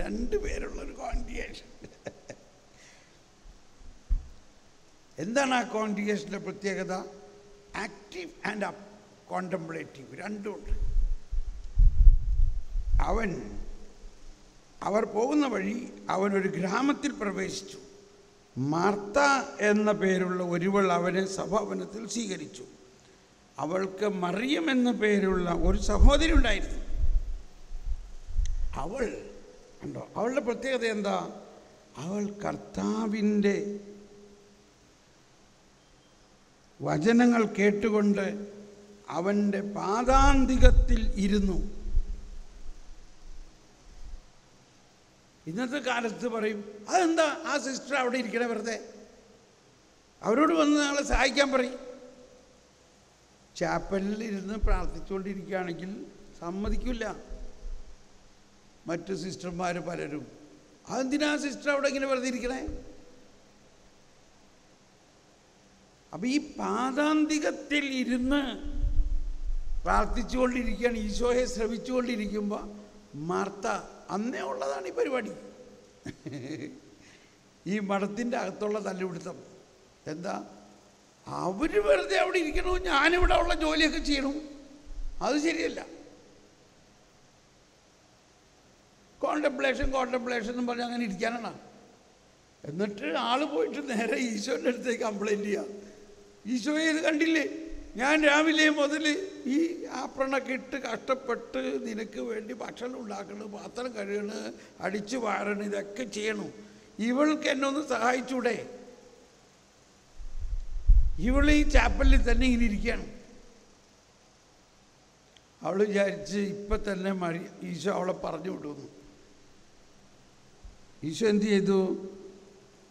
S1: രണ്ട് പേരുള്ള ഒരു കോൺഗ്രിഗേഷൻ എന്താണ് ആ കോൺഗ്രിഗേഷന്റെ പ്രത്യേകത? ആക്റ്റീവ് ആൻഡ് കോണ്ടംപ്ലേറ്റീവ് രണ്ടുമുണ്ട് അവൻ അവർ പോകുന്ന വഴി അവനൊരു ഗ്രാമത്തിൽ പ്രവേശിച്ചു. മാർത്ത എന്ന പേരുള്ള ഒരുവൾ അവനെ സഭാവനത്തിൽ സ്വീകരിച്ചു. അവൾക്ക് മറിയം എന്ന പേരുള്ള ഒരു സഹോദരി ഉണ്ടായിരുന്നു. അവൾ ഉണ്ടോ അവളുടെ പ്രത്യേകത എന്താ? അവൾ കർത്താവിന്റെ വചനങ്ങൾ കേട്ടുകൊണ്ട് അവന്റെ പാതാന്തികത്തിൽ ഇരുന്നു. ഇന്നത്തെ കാലത്ത് പറയും അതെന്താ? ആ സിസ്റ്റർ അവിടെ ഇരിക്കണേ വെറുതെ. അവരോട് വന്ന് ഞങ്ങളെ സഹായിക്കാൻ പറയും. ചാപ്പലിൽ ഇരുന്ന് പ്രാർത്ഥിച്ചുകൊണ്ടിരിക്കുകയാണെങ്കിൽ സമ്മതിക്കില്ല. മറ്റു സിസ്റ്റർമാർ പലരും അതെന്തിനാ സിസ്റ്റർ അവിടെ ഇങ്ങനെ വെറുതെ ഇരിക്കണേ? അപ്പം ഈ പാതാന്തികത്തിൽ ഇരുന്ന് പ്രാർത്ഥിച്ചുകൊണ്ടിരിക്കുകയാണ് ഈശോയെ ശ്രമിച്ചുകൊണ്ടിരിക്കുമ്പോൾ മാർത്ത അന്നേ ഉള്ളതാണ് ഈ പരിപാടി. ഈ മഠത്തിന്റെ അകത്തുള്ള തല്ലുപിടുത്തം. എന്താ? അവർ വെറുതെ അവിടെ ഇരിക്കണു ഞാനിവിടെ ഉള്ള ജോലിയൊക്കെ ചെയ്യണു. അത് ശരിയല്ല. കോണ്ടംപ്ലേഷൻ കോണ്ടംപ്ലേഷൻ എന്ന് പറഞ്ഞ് അങ്ങനെ ഇരിക്കാനാണ്. എന്നിട്ട് ആൾ പോയിട്ട് നേരെ ഈശോന്റെ അടുത്തേക്ക് കംപ്ലൈന്റ് ചെയ്യാം. ഈശോയെ ഇത് കണ്ടില്ലേ? ഞാൻ രാവിലെ മുതൽ ഈ ആപ്രണൊക്കെ ഇട്ട് കഷ്ടപ്പെട്ട് നിനക്ക് വേണ്ടി ഭക്ഷണം ഉണ്ടാക്കണം പാത്രം കഴുകണ് അടിച്ചു വാരണം ഇതൊക്കെ ചെയ്യണം. ഇവൾക്ക് എന്നെ ഒന്ന് സഹായിച്ചൂടെ? ഇവൾ ഈ ചാപ്പലിൽ തന്നെ ഇങ്ങനെ ഇരിക്കുകയാണ്. അവൾ വിചാരിച്ച് ഇപ്പം തന്നെ മരി ഈശോ അവളെ പറഞ്ഞു വിടുന്നു. ഈശോ എന്ത് ചെയ്തു?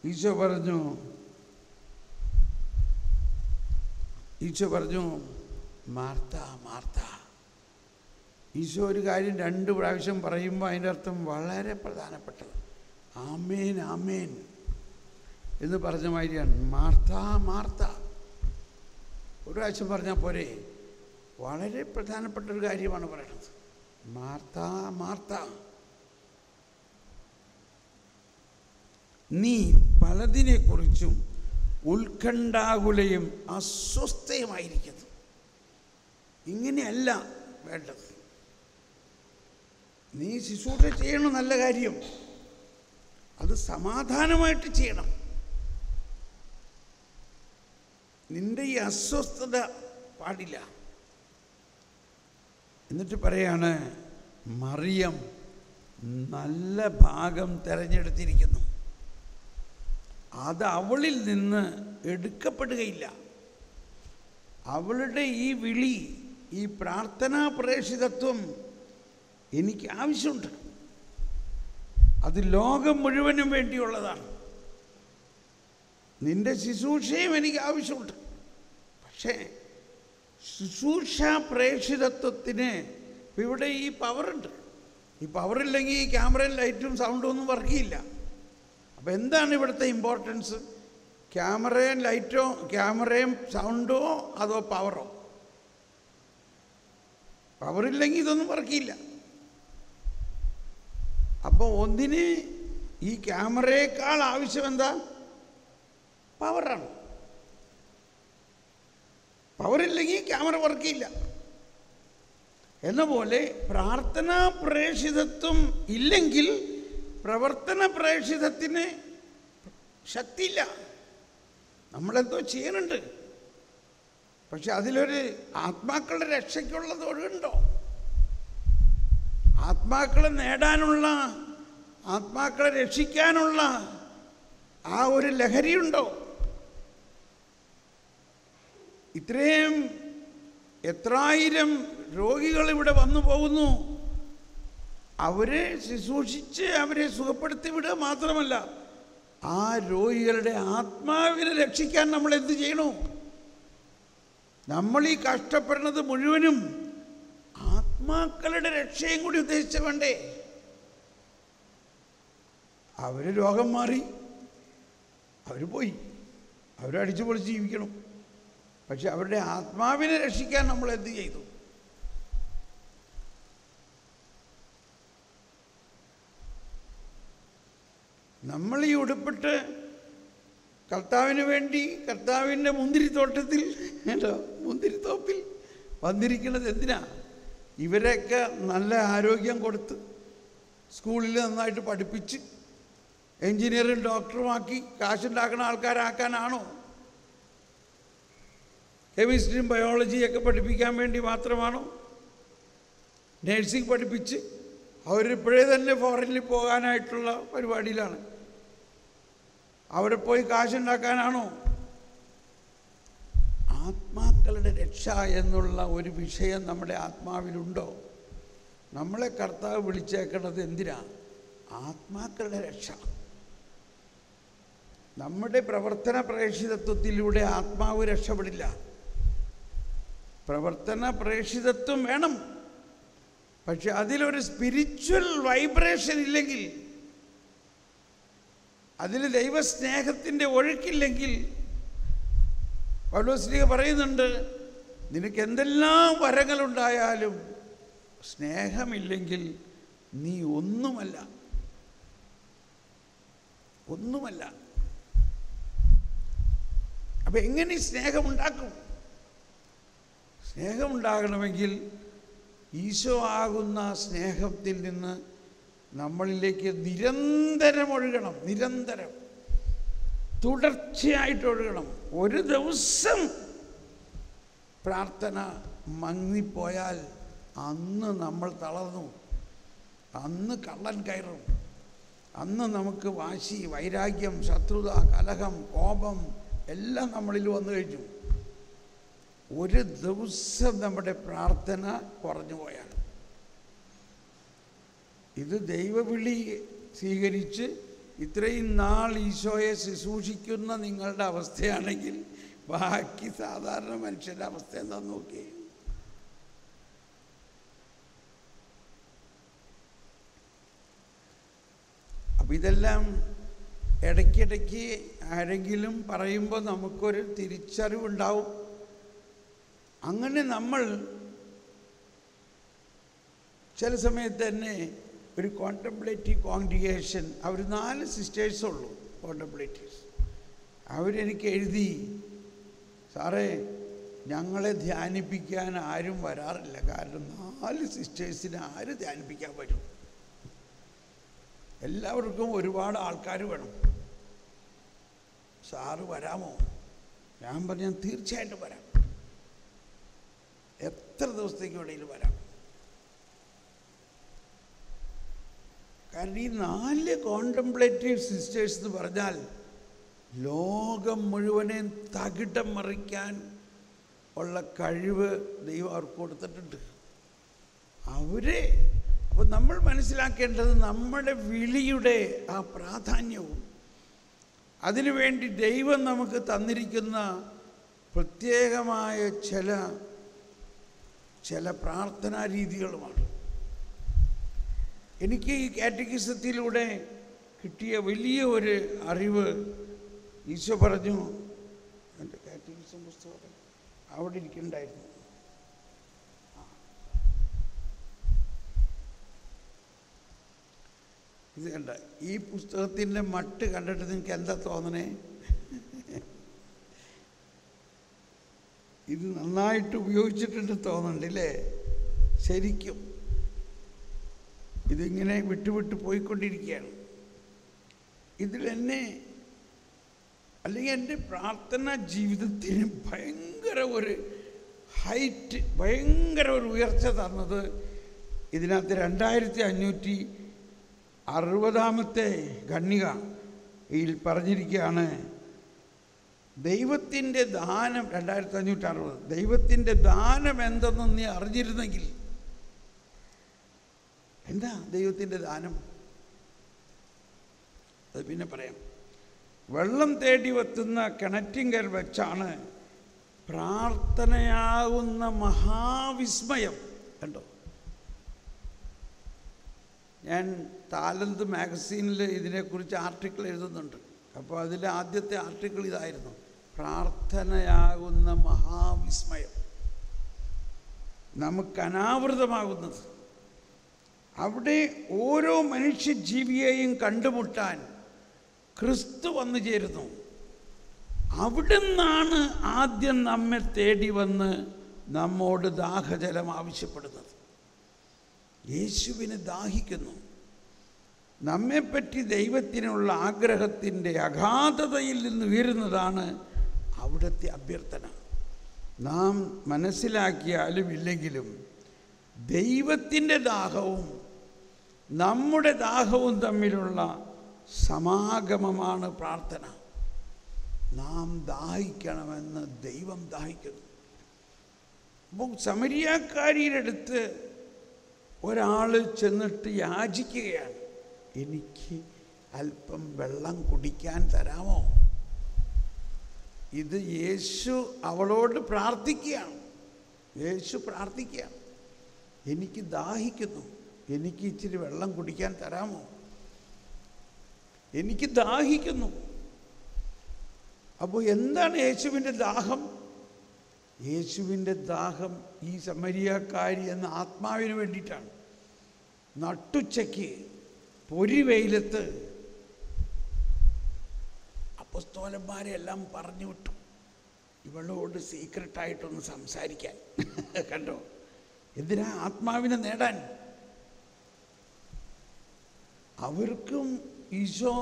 S1: ഈശോ പറഞ്ഞു ഈശോ പറഞ്ഞു മാർത്ത മാർത്ത. ഈശോ ഒരു കാര്യം രണ്ട് പ്രാവശ്യം പറയുമ്പോൾ അതിന്റെ അർത്ഥം വളരെ പ്രധാനപ്പെട്ടത്. ആമേൻ ആമേൻ. എന്ന് പറഞ്ഞ മാതിരിയാണ്. Martha Martha. ഒരു പ്രാവശ്യം പറഞ്ഞാൽ പോരെ. വളരെ പ്രധാനപ്പെട്ട ഒരു കാര്യമാണ് പറയുന്നത്. Martha Martha. നീ പലതിനെക്കുറിച്ചും ഉത്കണ്ഠാകുലയും അസ്വസ്ഥയുമായിരിക്കുന്നു. ഇങ്ങനെയല്ല വേണ്ടത്. നീ ശുശ്രൂഷ ചെയ്യണം നല്ല കാര്യം. അത് സമാധാനമായിട്ട് ചെയ്യണം. നിന്റെ ഈ അസ്വസ്ഥത പാടില്ല. എന്നിട്ട് പറയാണ് മറിയം നല്ല ഭാഗം തിരഞ്ഞെടുത്തിരിക്കുന്നു. അത് അവളിൽ നിന്ന് എടുക്കപ്പെടുകയില്ല. അവളുടെ ഈ വിളി ഈ പ്രാർത്ഥനാ പ്രേഷിതത്വം എനിക്ക് ആവശ്യമുണ്ട്. അത് ലോകം മുഴുവനും വേണ്ടിയുള്ളതാണ്. നിന്റെ ശുശ്രൂഷയും എനിക്ക് ആവശ്യമുണ്ട്. പക്ഷേ ശുശ്രൂഷ പ്രേക്ഷിതത്വത്തിന് ഇവിടെ ഈ പവറുണ്ട് ഈ പവറില്ലെങ്കിൽ ഈ ക്യാമറയും ലൈറ്റും സൗണ്ടും ഒന്നും വർക്ക് ചെയ്യില്ല. അപ്പോൾ എന്താണ് ഇവിടുത്തെ ഇമ്പോർട്ടൻസ് ക്യാമറയും ലൈറ്റോ ക്യാമറയും സൗണ്ടോ അതോ പവറോ പവറില്ലെങ്കിൽ ഇതൊന്നും വർക്കില്ല അപ്പോൾ ഒന്നിന് ഈ ക്യാമറയേക്കാൾ ആവശ്യം എന്താ? പവറാണ് പവറില്ലെങ്കിൽ ക്യാമറ വർക്ക് ചെയ്യില്ല എന്ന പോലെ പ്രാർത്ഥനാ പ്രേഷിതത്വം ഇല്ലെങ്കിൽ പ്രവർത്തന പ്രേക്ഷിതത്തിന് ശക്തിയില്ല. നമ്മളെന്തോ ചെയ്യുന്നുണ്ട്. പക്ഷെ അതിലൊരു ആത്മാക്കളുടെ രക്ഷയ്ക്കുള്ളത് ഒഴുകുണ്ടോ ആത്മാക്കളെ നേടാനുള്ള ആത്മാക്കളെ രക്ഷിക്കാനുള്ള ആ ഒരു ലഹരിയുണ്ടോ? ഇത്രയും എത്രായിരം രോഗികൾ ഇവിടെ വന്നു പോകുന്നു. അവരെ ശുശ്രൂഷിച്ച് അവരെ സുഖപ്പെടുത്തി വിടുക മാത്രമല്ല ആ രോഗികളുടെ ആത്മാവിനെ രക്ഷിക്കാൻ നമ്മൾ എന്ത് ചെയ്യണു? നമ്മൾ ഈ കഷ്ടപ്പെടുന്നത് മുഴുവനും ആത്മാക്കളുടെ രക്ഷയും കൂടി ഉദ്ദേശിച്ച വേണ്ടേ? അവർ രോഗം മാറി അവർ പോയി അവരടിച്ചു പൊളിച്ച് ജീവിക്കണം. പക്ഷെ അവരുടെ ആത്മാവിനെ രക്ഷിക്കാൻ നമ്മൾ എന്ത് ചെയ്തു? നമ്മൾ ഈ ഉടുപ്പിട്ട് കർത്താവിന് വേണ്ടി കർത്താവിന്റെ മുന്തിരിത്തോട്ടത്തിൽ കേട്ടോ മുന്തിരിത്തോപ്പിൽ വന്നിരിക്കുന്നത് എന്തിനാ? ഇവരെയൊക്കെ നല്ല ആരോഗ്യം കൊടുത്ത് സ്കൂളിൽ നന്നായിട്ട് പഠിപ്പിച്ച് എൻജിനീയറും ഡോക്ടറുമാക്കി കാശുണ്ടാക്കുന്ന ആൾക്കാരാക്കാനാണോ? കെമിസ്ട്രിയും ബയോളജിയൊക്കെ പഠിപ്പിക്കാൻ വേണ്ടി മാത്രമാണോ? നേഴ്സിംഗ് പഠിപ്പിച്ച് അവരിപ്പോഴേ തന്നെ ഫോറിനിൽ പോകാനായിട്ടുള്ള പരിപാടിയിലാണ്. അവിടെ പോയി കാശുണ്ടാക്കാനാണോ? ആത്മാക്കളുടെ രക്ഷ എന്നുള്ള ഒരു വിഷയം നമ്മുടെ ആത്മാവിലുണ്ടോ? നമ്മളെ കർത്താവ് വിളിച്ചേക്കുന്നത് എന്തിനാ? ആത്മാക്കളുടെ രക്ഷ. നമ്മുടെ പ്രവർത്തന പ്രേക്ഷിതത്വത്തിലൂടെ ആത്മാവ് രക്ഷപ്പെടില്ല. പ്രവർത്തന പ്രേക്ഷിതത്വം വേണം. പക്ഷെ അതിലൊരു സ്പിരിച്വൽ വൈബ്രേഷൻ ഇല്ലെങ്കിൽ അതിൽ ദൈവസ്നേഹത്തിന്റെ ഒഴുക്കില്ലെങ്കിൽ പൗലോസ്ലിഹ പറയുന്നുണ്ട് നിനക്ക് എന്തെല്ലാം വരങ്ങളുണ്ടായാലും സ്നേഹമില്ലെങ്കിൽ നീ ഒന്നുമല്ല. ഒന്നുമല്ല. അപ്പൊ എങ്ങനെ സ്നേഹമുണ്ടാക്കും? സ്നേഹമുണ്ടാകണമെങ്കിൽ ഈശോ ആകുന്ന സ്നേഹത്തിൽ നിന്ന് നമ്മളിലേക്ക് നിരന്തരം ഒഴുകണം നിരന്തരം. തുടർച്ചയായിട്ട് ഒഴുകണം. ഒരു ദിവസം പ്രാർത്ഥന മങ്ങിപ്പോയാൽ അന്ന് നമ്മൾ തളർന്നു. അന്ന് കള്ളൻ കയറും. അന്ന് നമുക്ക് വാശി വൈരാഗ്യം ശത്രുത കലഹം കോപം എല്ലാം നമ്മളിൽ വന്നു കഴിഞ്ഞു. ഒരു ദിവസം നമ്മുടെ പ്രാർത്ഥന കുറഞ്ഞു പോയാൽ. ഇത് ദൈവവിളി സ്വീകരിച്ച് ഇത്രയും നാൾ ഈശോയെ ശുശ്രൂഷിക്കുന്ന നിങ്ങളുടെ അവസ്ഥയാണെങ്കിൽ ബാക്കി സാധാരണ മനുഷ്യന്റെ അവസ്ഥ എന്താ നോക്കി അപ്പം ഇതെല്ലാം ഇടയ്ക്കിടയ്ക്ക് ആരെങ്കിലും പറയുമ്പോൾ നമുക്കൊരു തിരിച്ചറിവുണ്ടാവും. അങ്ങനെ നമ്മൾ ചില സമയത്ത് തന്നെ ഒരു കോണ്ടംപ്ലേറ്റീവ് കോൺഗ്രിഗേഷൻ അവർ നാല് സിസ്റ്റേഴ്സേ ഉള്ളൂ കോണ്ടംപ്ലേറ്റീവ്സ് അവരെനിക്ക് എഴുതി സാറേ ഞങ്ങളെ ധ്യാനിപ്പിക്കാൻ ആരും വരാറില്ല. കാരണം നാല് സിസ്റ്റേഴ്സിനെ ആര് ധ്യാനിപ്പിക്കാൻ വരും? എല്ലാവർക്കും ഒരുപാട് ആൾക്കാർ വേണം. സാറ് വരാമോ? ഞാൻ പറഞ്ഞു തീർച്ചയായിട്ടും വരാം. എത്ര ദിവസത്തേക്ക് വേണമെങ്കിലും വരാം. കാരണം ഈ നാല് കോണ്ടംപ്ലേറ്റീവ് സിസ്റ്റേഴ്സ് എന്ന് പറഞ്ഞാൽ ലോകം മുഴുവനെയും തകിടം മറിക്കാൻ ഉള്ള കഴിവ് ദൈവം അവർക്ക് കൊടുത്തിട്ടുണ്ട്. അവരെ അപ്പോൾ നമ്മൾ മനസ്സിലാക്കേണ്ടത് നമ്മുടെ വിളിയുടെ ആ പ്രാധാന്യവും അതിനുവേണ്ടി ദൈവം നമുക്ക് തന്നിരിക്കുന്ന പ്രത്യേകമായ ചില ചില പ്രാർത്ഥനാ രീതികളുമാണ്. എനിക്ക് ഈ കാറ്റഗിസത്തിലൂടെ കിട്ടിയ വലിയ ഒരു അറിവ് ഈശോ പറഞ്ഞു എന്റെ കാറ്റഗിസം പുസ്തകം അവിടെ ഇരിക്കുന്നുണ്ടായിരുന്നു ഇത് കണ്ട ഈ പുസ്തകത്തിന്റെ മട്ട് കണ്ടിട്ട് നിങ്ങൾക്ക് എന്താ തോന്നണേ? ഇത് നന്നായിട്ട് ഉപയോഗിച്ചിട്ടുണ്ട് തോന്നുന്നുണ്ട് ശരിക്കും. ഇതിങ്ങനെ വിട്ടുവിട്ട് പോയിക്കൊണ്ടിരിക്കുകയാണ്. ഇതിലെന്നെ അല്ലെങ്കിൽ എന്റെ പ്രാർത്ഥനാ ജീവിതത്തിന് ഭയങ്കര ഒരു ഹൈറ്റ് ഭയങ്കര ഒരു ഉയർച്ച തന്നത് ഇതിനകത്ത് രണ്ടായിരത്തി അഞ്ഞൂറ്റി അറുപതാമത്തെ ഖണ്ണിക ഇതിൽ പറഞ്ഞിരിക്കുകയാണ് ദൈവത്തിന്റെ ദാനം രണ്ടായിരത്തി അഞ്ഞൂറ്റി അറുപത് ദൈവത്തിന്റെ ദാനം എന്തെന്ന് നീ അറിഞ്ഞിരുന്നെങ്കിൽ എന്താ ദൈവത്തിന്റെ ദാനം? അത് പിന്നെ പറയാം. വെള്ളം തേടി വെത്തുന്ന കിണറ്റിങ്കൽ വെച്ചാണ് പ്രാർത്ഥനയാകുന്ന മഹാവിസ്മയം. കണ്ടോ? ഞാൻ താലന്ത് മാഗസീനിൽ ഇതിനെക്കുറിച്ച് ആർട്ടിക്കിൾ എഴുതുന്നുണ്ട്. അപ്പോൾ അതിലെ ആദ്യത്തെ ആർട്ടിക്കിൾ ഇതായിരുന്നു. പ്രാർത്ഥനയാകുന്ന മഹാവിസ്മയം. നമുക്ക് അനാവൃതമാകുന്നത്. അവിടെ ഓരോ മനുഷ്യജീവിയെയും കണ്ടുമുട്ടാൻ ക്രിസ്തു വന്നു ചേരുന്നു. അവിടുന്നാണ് ആദ്യം നമ്മെ തേടി വന്ന് നമ്മോട് ദാഹജലം ആവശ്യപ്പെടുന്നത്. യേശുവിന് ദാഹിക്കുന്നു. നമ്മെപ്പറ്റി ദൈവത്തിനുള്ള ആഗ്രഹത്തിന്റെ അഗാധതയിൽ നിന്ന് ഉയരുന്നതാണ് അവിടുത്തെ അഭ്യർത്ഥന. നാം മനസ്സിലാക്കിയാലും ഇല്ലെങ്കിലും ദൈവത്തിന്റെ ദാഹവും നമ്മുടെ ദാഹവും തമ്മിലുള്ള സമാഗമമാണ് പ്രാർത്ഥന. നാം ദാഹിക്കണമെന്ന് ദൈവം ദാഹിക്കുന്നു. അപ്പോൾ സമരിയാക്കാരിയുടെ അടുത്ത് ഒരാൾ ചെന്നിട്ട് യാചിക്കുകയാണ്. എനിക്ക് അല്പം വെള്ളം കുടിക്കാൻ തരാമോ? ഇത് യേശു അവളോട് പ്രാർത്ഥിക്കുകയാണ്. യേശു പ്രാർത്ഥിക്കുകയാണ്. എനിക്ക് ദാഹിക്കുന്നു. എനിക്ക് ഇച്ചിരി വെള്ളം കുടിക്കാൻ തരാമോ? എനിക്ക് ദാഹിക്കുന്നു. അപ്പോൾ എന്താണ് യേശുവിന്റെ ദാഹം? യേശുവിന്റെ ദാഹം ഈ സമരിയാക്കാരി എന്ന ആത്മാവിന് വേണ്ടിയിട്ടാണ്. നട്ടുച്ചയ്ക്ക് പൊരി വെയിലത്ത് അപ്പസ്തോലന്മാരെ എല്ലാം പറഞ്ഞു വിട്ടു. ഇവളോട് സീക്രട്ടായിട്ടൊന്ന് സംസാരിക്കാൻ. കണ്ടോ? എന്തിനാ ആത്മാവിനെ നേടാൻ? അവർക്കും ഈശോ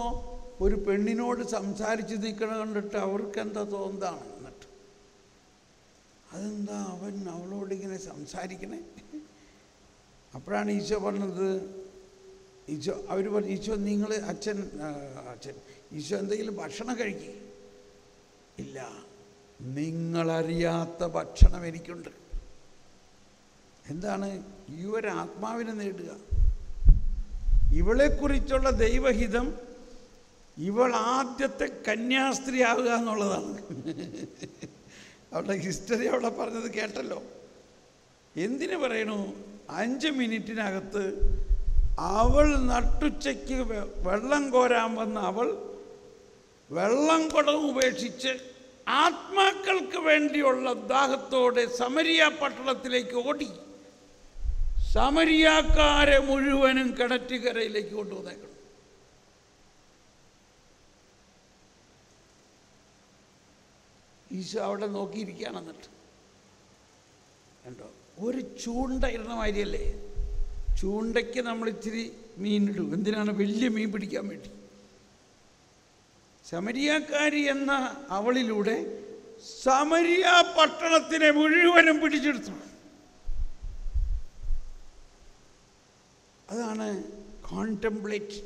S1: ഒരു പെണ്ണിനോട് സംസാരിച്ച് നിൽക്കണ കണ്ടിട്ട് അവർക്ക് എന്താ തോന്നതാണ് എന്നിട്ട്? അതെന്താ അവൻ അവളോട് ഇങ്ങനെ സംസാരിക്കണേ? അപ്പോഴാണ് ഈശോ പറഞ്ഞത് ഈശോ അവർ പറഞ്ഞു ഈശോ നിങ്ങൾ അച്ഛൻ അച്ഛൻ ഈശോ എന്തെങ്കിലും ഭക്ഷണം കഴിക്കുക ഇല്ല നിങ്ങളറിയാത്ത ഭക്ഷണം എനിക്കുണ്ട്. എന്താണ്? ഈ ഒരു ആത്മാവിനെ നേടുക. ഇവളെക്കുറിച്ചുള്ള ദൈവഹിതം ഇവൾ ആദ്യത്തെ കന്യാസ്ത്രീ ആവുക എന്നുള്ളതാണ്. അവളുടെ ഹിസ്റ്ററി അവളെ പറഞ്ഞത് കേട്ടല്ലോ. എന്തിനു പറയണു? അഞ്ച് മിനിറ്റിനകത്ത് അവൾ നട്ടുച്ചയ്ക്ക് വെള്ളം കോരാൻ വന്ന അവൾ വെള്ളം കുടം ഉപേക്ഷിച്ച് ആത്മാക്കൾക്ക് വേണ്ടിയുള്ള ദാഹത്തോടെ സമരിയ പട്ടണത്തിലേക്ക് ഓടി. സമരിയാക്കാരെ മുഴുവനും കിണറ്റുകരയിലേക്ക് കൊണ്ടുവന്നേക്കണം. ഈശോ അവിടെ നോക്കിയിരിക്കുകയാണ് എന്നിട്ട്. കണ്ടോ? ഒരു ചൂണ്ട ഇടുന്ന മാതിരിയല്ലേ? ചൂണ്ടയ്ക്ക് നമ്മൾ ഇച്ചിരി മീനിടും എന്തിനാണ് വലിയ മീൻ പിടിക്കാൻ വേണ്ടി? സമരിയാക്കാരി എന്ന അവളിലൂടെ സമരിയ പട്ടണത്തിനെ മുഴുവനും പിടിച്ചെടുത്തു. അതാണ് കോൺടെംപ്ലേറ്റ്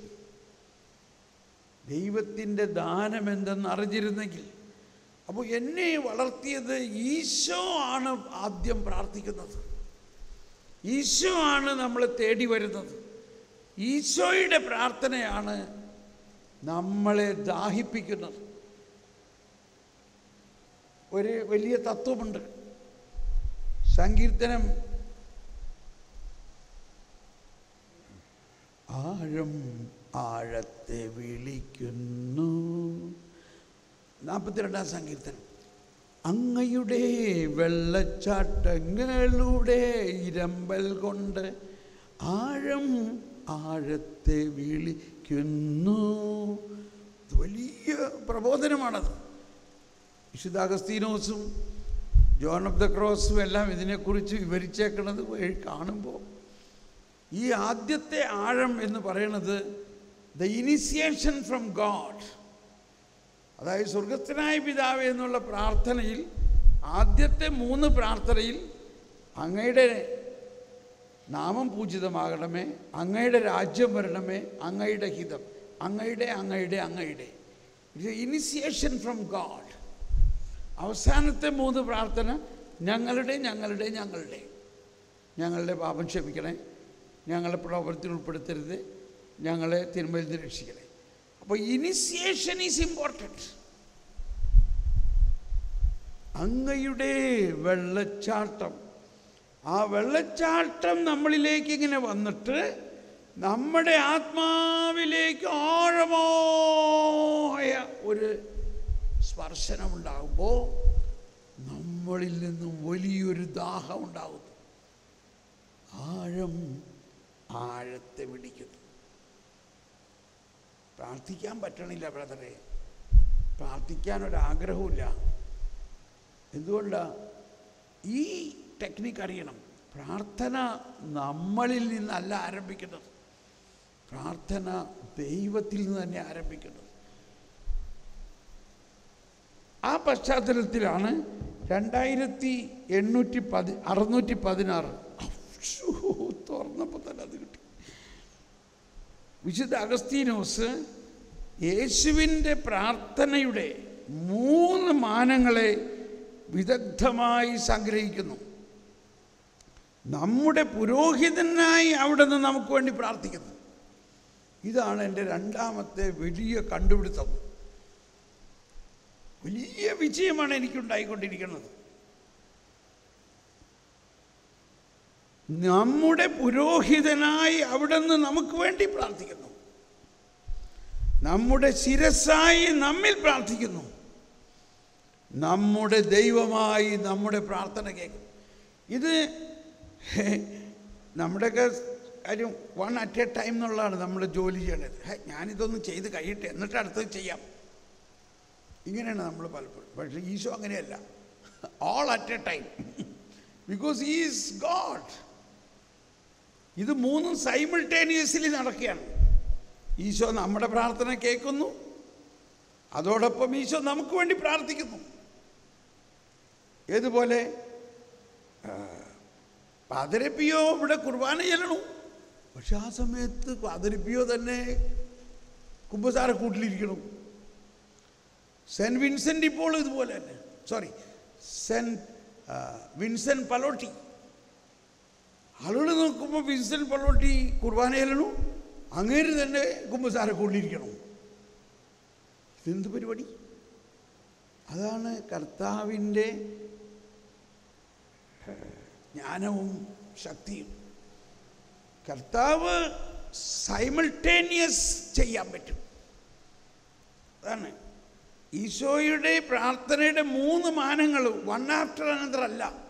S1: ദൈവത്തിന്റെ ദാനം എന്തെന്ന് അറിഞ്ഞിരുന്നെങ്കിൽ. അപ്പോൾ എന്നെ വളർത്തിയത് ഈശോ ആണ് ആദ്യം പ്രാർത്ഥിക്കുന്നത്. ഈശോ ആണ് നമ്മൾ തേടി വരുന്നത്. ഈശോയുടെ പ്രാർത്ഥനയാണ് നമ്മളെ ദാഹിപ്പിക്കുന്നത്. ഒരു വലിയ തത്വമുണ്ട്. സങ്കീർത്തനം ആഴം ആഴത്തെ വിളിക്കുന്നു. നാൽപ്പത്തിരണ്ടാം സങ്കീർത്തനം. അങ്ങയുടെ വെള്ളച്ചാട്ടങ്ങളുടെ ഇരമ്പൽ കൊണ്ട് ആഴം ആഴത്തെ വിളിക്കുന്നു. വലിയ പ്രബോധനമാണത്. വിശുദ്ധ അഗസ്തീനോസും ജോൺ ഓഫ് ദ ക്രോസും എല്ലാം ഇതിനെക്കുറിച്ച് വിവരിച്ചേക്കുന്നത് കാണുമ്പോൾ ഈ ആദ്യത്തെ ആഴം എന്ന് പറയുന്നത് ദ ഇനിസിയേഷൻ ഫ്രം ഗാഡ് അതായത് സ്വർഗസ്ഥനായ പിതാവ് എന്നുള്ള പ്രാർത്ഥനയിൽ ആദ്യത്തെ മൂന്ന് പ്രാർത്ഥനയിൽ അങ്ങയുടെ നാമം പൂജിതമാകണമേ അങ്ങയുടെ രാജ്യം വരണമേ അങ്ങയുടെ ഹിതം അങ്ങയുടെ അങ്ങയുടെ അങ്ങയുടെ. ഇത് ഇനിസിയേഷൻ ഫ്രം ഗാഡ് അവസാനത്തെ മൂന്ന് പ്രാർത്ഥന ഞങ്ങളുടെ ഞങ്ങളുടെ ഞങ്ങളുടെ. ഞങ്ങളുടെ പാപം ക്ഷമിക്കണേ. ഞങ്ങളെ പ്രവർത്തിയിൽ ഉൾപ്പെടുത്തരുത്. ഞങ്ങളെ തിരുമ്പലിൽ നിന്ന് രക്ഷിക്കണേ. അപ്പോൾ ഇനിസിയേഷൻ ഈസ് ഇമ്പോർട്ടന്റ് അങ്ങയുടെ വെള്ളച്ചാട്ടം. ആ വെള്ളച്ചാട്ടം നമ്മളിലേക്ക് ഇങ്ങനെ വന്നിട്ട് നമ്മുടെ ആത്മാവിലേക്ക് ആഴമായ ഒരു സ്പർശനമുണ്ടാകുമ്പോൾ നമ്മളിൽ നിന്നും വലിയൊരു ദാഹം ഉണ്ടാകുന്നു ആഴം ആഴത്തെ പിടിക്കുന്നു പ്രാർത്ഥിക്കാൻ പറ്റണില്ല ബ്രദറെ. പ്രാർത്ഥിക്കാൻ ഒരാഗ്രഹമില്ല എന്തുകൊണ്ടാണ് ഈ ടെക്നിക്ക് അറിയണം. പ്രാർത്ഥന നമ്മളിൽ നിന്നല്ല ആരംഭിക്കുന്നത്. പ്രാർത്ഥന ദൈവത്തിൽ നിന്ന് തന്നെ ആരംഭിക്കുന്നത്. ആ പശ്ചാത്തലത്തിലാണ് രണ്ടായിരത്തി എണ്ണൂറ്റി പതി അറുന്നൂറ്റി പതിനാറ് തുറന്നപ്പോൾ തന്നെ അത് കിട്ടി. വിശുദ്ധ അഗസ്തീനോസ് യേശുവിന്റെ പ്രാർത്ഥനയുടെ മൂന്ന് മാനങ്ങളെ വിദഗ്ധമായി സംഗ്രഹിക്കുന്നു. നമ്മുടെ പുരോഹിതനായി അവിടെ നിന്ന് നമുക്ക് വേണ്ടി പ്രാർത്ഥിക്കുന്നു. ഇതാണ് എന്റെ രണ്ടാമത്തെ വലിയ കണ്ടുപിടുത്തം. വലിയ വിജയമാണ് എനിക്കുണ്ടായിക്കൊണ്ടിരിക്കുന്നത്. നമ്മുടെ പുരോഹിതനായി അവിടെ നിന്ന് നമുക്ക് വേണ്ടി പ്രാർത്ഥിക്കുന്നു. നമ്മുടെ ശിരസായി നമ്മിൽ പ്രാർത്ഥിക്കുന്നു. നമ്മുടെ ദൈവമായി നമ്മുടെ പ്രാർത്ഥന കേൾക്കും ഇത് നമ്മുടെയൊക്കെ കാര്യം വൺ അറ്റ് എ ടൈം എന്നുള്ളതാണ് നമ്മൾ ജോലി ചെയ്യേണ്ടത്. ഞാനിതൊന്ന് ചെയ്ത് കഴിയട്ടെ എന്നിട്ട് അടുത്തത് ചെയ്യാം. ഇങ്ങനെയാണ് നമ്മൾ പലപ്പോഴും. പക്ഷേ ഈശോ അങ്ങനെയല്ല. All at a time because is God ഇത് മൂന്നും സൈമിൾട്ടേനിയസ്ലി നടക്കുകയാണ്. ഈശോ നമ്മുടെ പ്രാർത്ഥന കേൾക്കുന്നു. അതോടൊപ്പം ഈശോ നമുക്ക് വേണ്ടി പ്രാർത്ഥിക്കുന്നു. ഏതുപോലെ? പാതിരപ്പിയോ ഇവിടെ കുർബാന ചെല്ലണു. പക്ഷെ ആ സമയത്ത് പാതിരപ്പിയോ തന്നെ കുമ്പസാരക്കൂട്ടിലിരിക്കണം സെന്റ് വിൻസെന്റ് ഇപ്പോൾ ഇതുപോലെ തന്നെ. Sorry saint Vincent Pallotti. ആളുകൾ നോക്കുമ്പോൾ വിൻസെന്റ് പള്ളോട്ടി കുർബാനയിലും അങ്ങേര് തന്നെ കൊണ്ടിരിക്കണം ഇതെന്ത് പരിപാടി? അതാണ് കർത്താവിന്റെ ജ്ഞാനവും ശക്തിയും. കർത്താവ് സൈമിൾട്ടേനിയസ് ചെയ്യാൻ പറ്റും. അതാണ്. ഈശോയുടെ പ്രാർത്ഥനയുടെ മൂന്ന് മാനങ്ങൾ വൺ ആഫ്റ്റർ അനന്തർ അല്ല.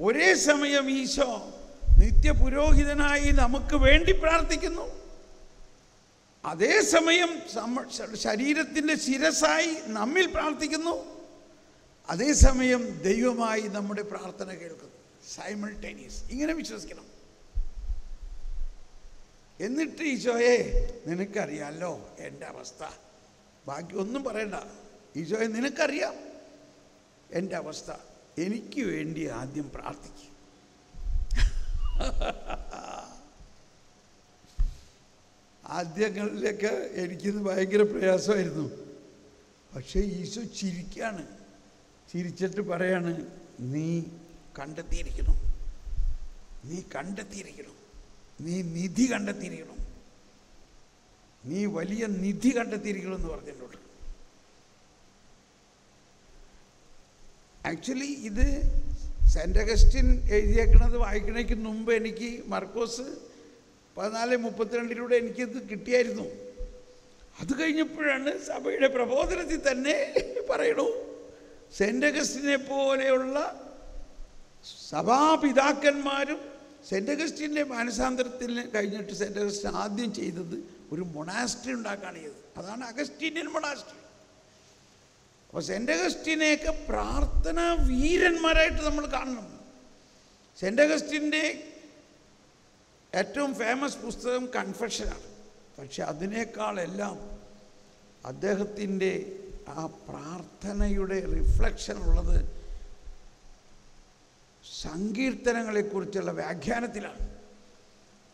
S1: ഒരേ സമയം ഈശോ നിത്യപുരോഹിതനായി നമുക്ക് വേണ്ടി പ്രാർത്ഥിക്കുന്നു. അതേസമയം സമ ശരീരത്തിന്റെ ശിരസായി നമ്മിൽ പ്രാർത്ഥിക്കുന്നു. അതേസമയം ദൈവമായി നമ്മുടെ പ്രാർത്ഥന കേൾക്കുന്നു. സൈമിൾട്ടേനിയസ് ഇങ്ങനെ വിശ്വസിക്കണം. എന്നിട്ട് ഈശോയെ നിനക്കറിയാമല്ലോ എന്റെ അവസ്ഥ? ബാക്കി ഒന്നും പറയണ്ട. ഈശോയെ നിനക്കറിയാം എന്റെ അവസ്ഥ. എനിക്ക് വേണ്ടി ആദ്യം പ്രാർത്ഥിക്കും. ആദ്യങ്ങളിലൊക്കെ എനിക്കിത് ഭയങ്കര പ്രയാസമായിരുന്നു. പക്ഷേ ഈശോ ചിരിക്കാണ്. ചിരിച്ചിട്ട് പറയാണ് നീ കണ്ടെത്തിയിരിക്കണം. നീ കണ്ടെത്തിയിരിക്കണം. നീ നിധി കണ്ടെത്തിയിരിക്കണം. നീ വലിയ നിധി കണ്ടെത്തിയിരിക്കണം എന്ന് പറഞ്ഞിട്ടുണ്ട്. ആക്ച്വലി ഇത് സെന്റ് അഗസ്റ്റിൻ എഴുതിയേക്കണത് വായിക്കണേക്ക് മുമ്പ് എനിക്ക് മർക്കോസ് പതിനാല് മുപ്പത്തിരണ്ടിലൂടെ എനിക്കിത് കിട്ടിയായിരുന്നു. അത് കഴിഞ്ഞപ്പോഴാണ് സഭയുടെ പ്രബോധനത്തിൽ തന്നെ പറയണു സെന്റ് അഗസ്റ്റിനെ പോലെയുള്ള സഭാപിതാക്കന്മാരും സെന്റ് അഗസ്റ്റിന്റെ മാനസാന്തരത്തിൽ കഴിഞ്ഞിട്ട് സെന്റ് അഗസ്റ്റിൻ ആദ്യം ചെയ്തത് ഒരു മൊണാസ്ട്രി ഉണ്ടാക്കുകയാണ് ചെയ്തത്. അതാണ് അഗസ്റ്റീനിയൻ മൊണാസ്ട്രി. അപ്പോൾ സെന്റ് അഗസ്റ്റിനെയൊക്കെ പ്രാർത്ഥന വീരന്മാരായിട്ട് നമ്മൾ കാണണം. സെന്റ് അഗസ്റ്റിന്റെ ഏറ്റവും ഫേമസ് പുസ്തകം കൺഫെഷനാണ്. പക്ഷെ അതിനേക്കാളെല്ലാം അദ്ദേഹത്തിന്റെ ആ പ്രാർത്ഥനയുടെ റിഫ്ലക്ഷൻ ഉള്ളത് സങ്കീർത്തനങ്ങളെക്കുറിച്ചുള്ള വ്യാഖ്യാനത്തിലാണ്.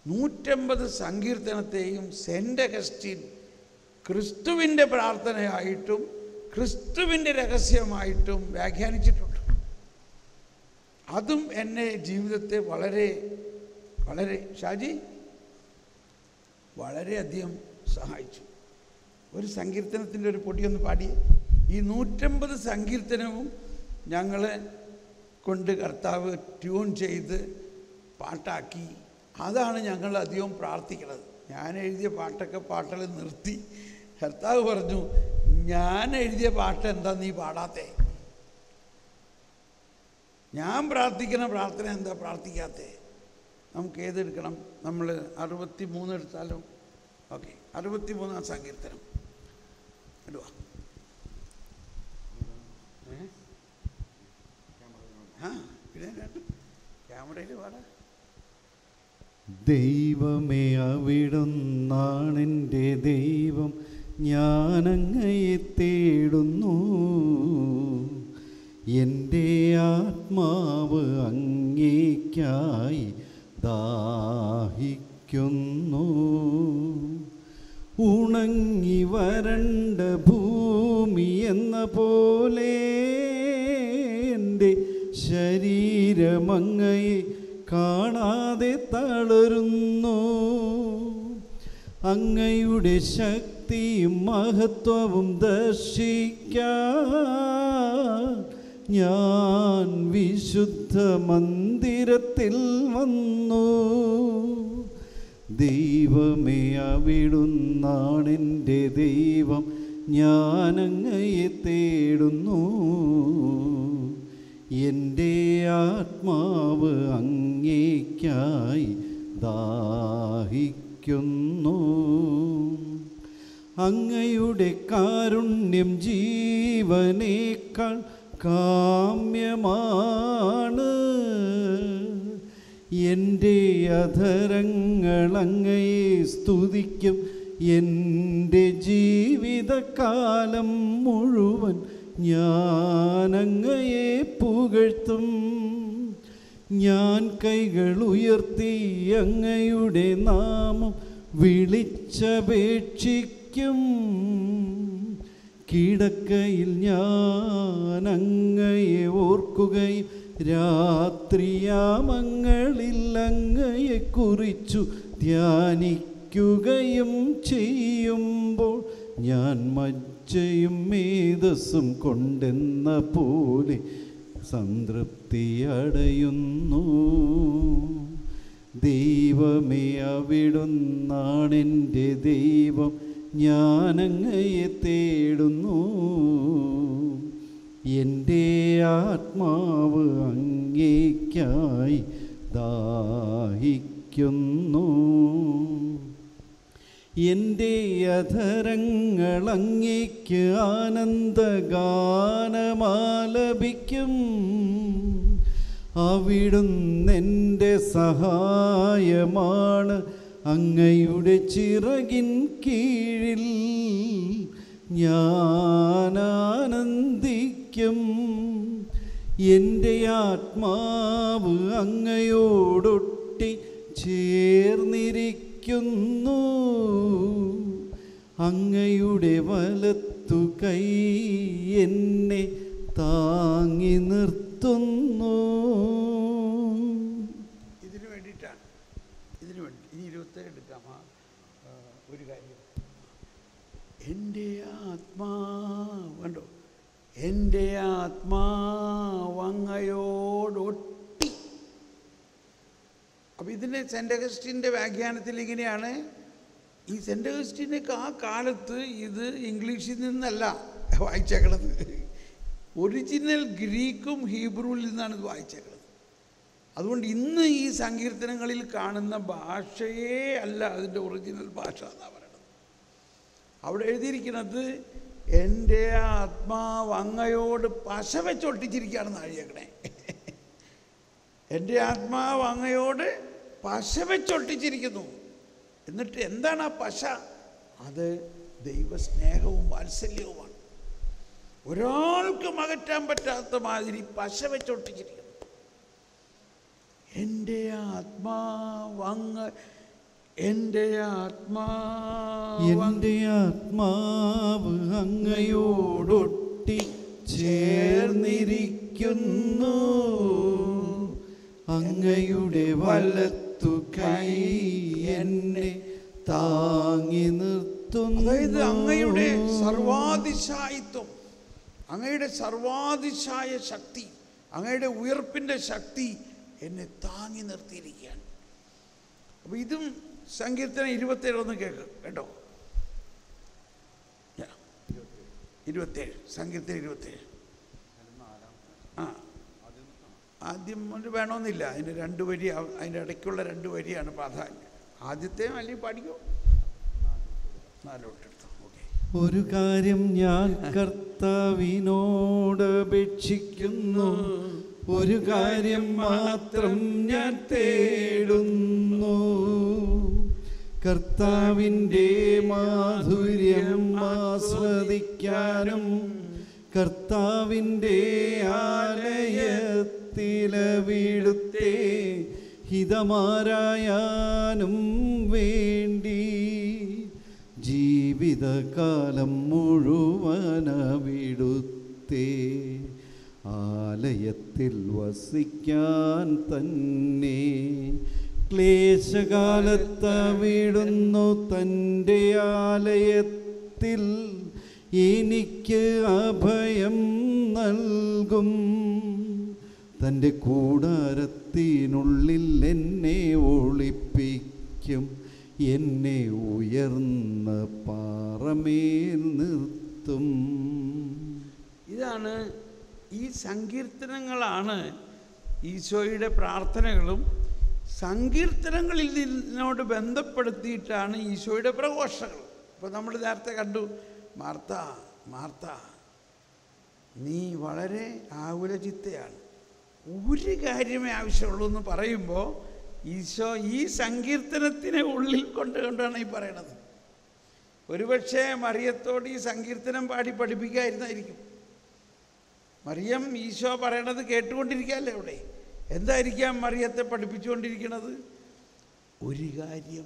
S1: നൂറ്റമ്പത് സങ്കീർത്തനത്തെയും സെന്റ് അഗസ്റ്റിൻ ക്രിസ്തുവിന്റെ പ്രാർത്ഥനയായിട്ടും ക്രിസ്തുവിന്റെ രഹസ്യമായിട്ടും വ്യാഖ്യാനിച്ചിട്ടുണ്ട്. അതും എന്നെ ജീവിതത്തെ വളരെ വളരെ ഷാജി വളരെയധികം സഹായിച്ചു. ഒരു സങ്കീർത്തനത്തിന്റെ ഒരു പൊടിയൊന്ന് പാടി. ഈ നൂറ്റമ്പത് സങ്കീർത്തനവും ഞങ്ങളെ കൊണ്ട് കർത്താവ് ട്യൂൺ ചെയ്ത് പാട്ടാക്കി. അതാണ് ഞങ്ങൾ അധികം പ്രാർത്ഥിക്കുന്നത്. ഞാൻ എഴുതിയ പാട്ടൊക്കെ പാട്ടുകൾ നിർത്തി. കർത്താവ് പറഞ്ഞു ഞാൻ എഴുതിയ പാട്ട് എന്താ നീ പാടാത്തേ? ഞാൻ പ്രാർത്ഥിക്കുന്ന പ്രാർത്ഥന എന്താ പ്രാർത്ഥിക്കാത്തേ? നമുക്ക് ഏതെടുക്കണം നമ്മൾ അറുപത്തി മൂന്ന് എടുത്താലും? ഓക്കെ അറുപത്തി മൂന്നാം സങ്കീർത്തനം. ഇടുക. ഏ? ആ പിന്നെ ക്യാമറയിൽ പാടാ.
S2: ദൈവമേ അവിടുന്നാണെന്റെ ദൈവം. ഞാനങ്ങയെ തേടുന്നു. എന്റെ ആത്മാവ് അങ്ങേക്കായി ദാഹിക്കുന്നു. ഉണങ്ങി വരണ്ട ഭൂമി എന്ന പോലെ എന്റെ ശരീരമങ്ങയെ കാണാതെ തളരുന്നു. അങ്ങയുടെ ശക്തിയും മഹത്വവും ദർശിക്കാൻ ഞാൻ വിശുദ്ധ മന്ദിരത്തിൽ വന്നു. ദൈവമേ അവിടുന്നാണെന്റെ ദൈവം ഞാനങ്ങയെ തേടുന്നു. എന്റെ ആത്മാവ് അങ്ങേക്കായി ദാഹിക്കുന്നു. അങ്ങയുടെ കാരുണ്യം ജീവനേക്കാൾ കാമ്യമാണ്. എന്റെ അധരങ്ങൾ അങ്ങയെ സ്തുതിക്കും. എന്റെ ജീവിതകാലം മുഴുവൻ ഞാനങ്ങയെ പുകഴ്ത്തും. ഞാൻ കൈകൾ ഉയർത്തി അങ്ങയുടെ നാമം വിളിച്ചപേക്ഷിക്കും. കിടക്കയിൽ ഞാൻ അങ്ങയെ ഓർക്കുകയും രാത്രിയാമങ്ങളിൽ അങ്ങയെ കുറിച്ചു ധ്യാനിക്കുകയും ചെയ്യുമ്പോൾ ഞാൻ മജ്ജയും മേധസ്സും കൊണ്ടെന്ന പോലെ സംതൃപ്തി അടയുന്നു. ദൈവമേ അവിടുന്നാണെന്റെ ദൈവം. ഞാനങ്ങയെ തേടുന്നു. എന്റെ ആത്മാവ് അങ്ങേക്കായി ദാഹിക്കുന്നു. എന്റെ അധരങ്ങൾ അങ്ങേക്ക് ആനന്ദഗാനമാലപിക്കും അവിടുന്നെന്റെ സഹായമാണ് അങ്ങയുടെ ചിറകിൻ കീഴിൽ ഞാനാനന്ദിക്കും. എന്റെ ആത്മാവ് അങ്ങയോടൊട്ടി ചേർന്നിരിക്കുന്നു. അങ്ങയുടെ വലത്തു കൈ എന്നെ താങ്ങി നിർത്തുന്നു
S1: ഇതിനു വേണ്ടിയിട്ടാണ് ഇതിനു വേണ്ടി ഇനി ഇരുപത്തേഴ് എടുക്കാം ആ ആ, ഒരു കാര്യം എന്റെ ആത്മാ കണ്ടോ? എന്റെ ആത്മാവങ്ങയോടൊട്ടി അപ്പം ഇതിന്റെ സെന്റ് അഗസ്റ്റിന്റെ വ്യാഖ്യാനത്തിൽ ഇങ്ങനെയാണ്. ഈ സെന്റ് അഗസ്റ്റിനൊക്കെ ആ കാലത്ത് ഇത് ഇംഗ്ലീഷിൽ നിന്നല്ല വായിച്ചേക്കണത്. ഒറിജിനൽ ഗ്രീക്കും ഹീബ്രുവിൽ നിന്നാണ് ഇത് വായിച്ചേക്കണത്. അതുകൊണ്ട് ഇന്ന് ഈ സങ്കീർത്തനങ്ങളിൽ കാണുന്ന ഭാഷയേ അല്ല അതിന്റെ ഒറിജിനൽ ഭാഷ എന്നാണ് അവിടെ എഴുതിയിരിക്കുന്നത് എന്റെ ആത്മാവ് അങ്ങയോട് പശ വെച്ചൊട്ടിച്ചിരിക്കുകയാണെന്ന് എഴുതിയേക്കണേ എന്റെ ആത്മാവ് അങ്ങയോട് പശ വെച്ചൊട്ടിച്ചിരിക്കുന്നു. എന്നിട്ട് എന്താണ് ആ പശ? അത് ദൈവസ്നേഹവും വാത്സല്യവുമാണ്. ഒരാൾക്കും അകറ്റാൻ പറ്റാത്ത മാതിരി പശ വെച്ചൊട്ടിച്ചിരിക്കുന്നു. എന്റെ ആത്മാവങ്ങ് എന്റെ ആത്മാവ്
S2: എന്റെ ആത്മാവ് അങ്ങയോടൊട്ടി ചേർന്നിരിക്കുന്നു. അങ്ങയുടെ വലത്തു കൈ എന്നെ താങ്ങി നിർത്തുന്നു.
S1: അതായത് അങ്ങയുടെ സർവാതിശായിത്വം അങ്ങയുടെ സർവാതിശായ ശക്തി അങ്ങയുടെ ഉയർപ്പിന്റെ ശക്തി എന്നെ താങ്ങി നിർത്തിയിരിക്കുകയാണ്. അപ്പോൾ ഇതും സങ്കീർത്തനം ഇരുപത്തേഴ് ഒന്ന് കേൾക്ക് കേട്ടോ. ഇരുപത്തേഴ് സങ്കീർത്തനം ഇരുപത്തേഴ് ആ ആദ്യം ഒരു വേണമെന്നില്ല അതിന് രണ്ട് വരി അതിന്റെ ഇടയ്ക്കുള്ള രണ്ട് വരിയാണ് പ്രാധാന്യം. ആദ്യത്തെ അല്ലെങ്കിൽ പാടിക്കോ? നാലോട്ട്
S2: ഒരു കാര്യം ഞാൻ കർത്താവിനോട് അപേക്ഷിക്കുന്നു. ഒരു കാര്യം മാത്രം ഞാൻ തേടുന്നു. കർത്താവിന്റെ മാധുര്യം ആസ്വദിക്കാനും കർത്താവിന്റെ ആലയത്തിലവിടുത്തെ ഹിതമാരായാനും വേണ്ടി ജീവിതകാലം മുഴുവനവിടുത്തെ ആലയത്തിൽ വസിക്കാൻ തന്നെ ക്ലേശകാലത്ത് വീടുന്നു തന്റെ ആലയത്തിൽ എനിക്ക് അഭയം നൽകും. തന്റെ കൂടാരത്തിനുള്ളിൽ എന്നെ ഒളിപ്പിക്കും. എന്നെ ഉയർന്ന പാറമേൽ നിർത്തും.
S1: ഇതാണ് ഈ സങ്കീർത്തനങ്ങളാണ് ഈശോയുടെ പ്രാർത്ഥനകളും സങ്കീർത്തനങ്ങളിൽ നിന്നോട് ബന്ധപ്പെടുത്തിയിട്ടാണ് ഈശോയുടെ പ്രഘോഷങ്ങൾ ഇപ്പോൾ നമ്മൾ നേരത്തെ കണ്ടു മാർത്ത മാർത്ത നീ വളരെ ആകുലചിത്തയാണ്. ഒരു കാര്യമേ ആവശ്യമുള്ളൂ എന്ന് പറയുമ്പോൾ ഈശോ ഈ സങ്കീർത്തനത്തിനെ ഉള്ളിൽ കൊണ്ടുകൊണ്ടാണ് ഈ പറയണത്. ഒരുപക്ഷെ മറിയത്തോട് ഈ സങ്കീർത്തനം പാടി പഠിപ്പിക്കായിരുന്നായിരിക്കും മറിയം ഈശോ പറയണത് കേട്ടുകൊണ്ടിരിക്കുകയല്ലേ അവിടെ? എന്തായിരിക്കാം മറിയത്തെ പഠിപ്പിച്ചുകൊണ്ടിരിക്കുന്നത് ഒരു കാര്യം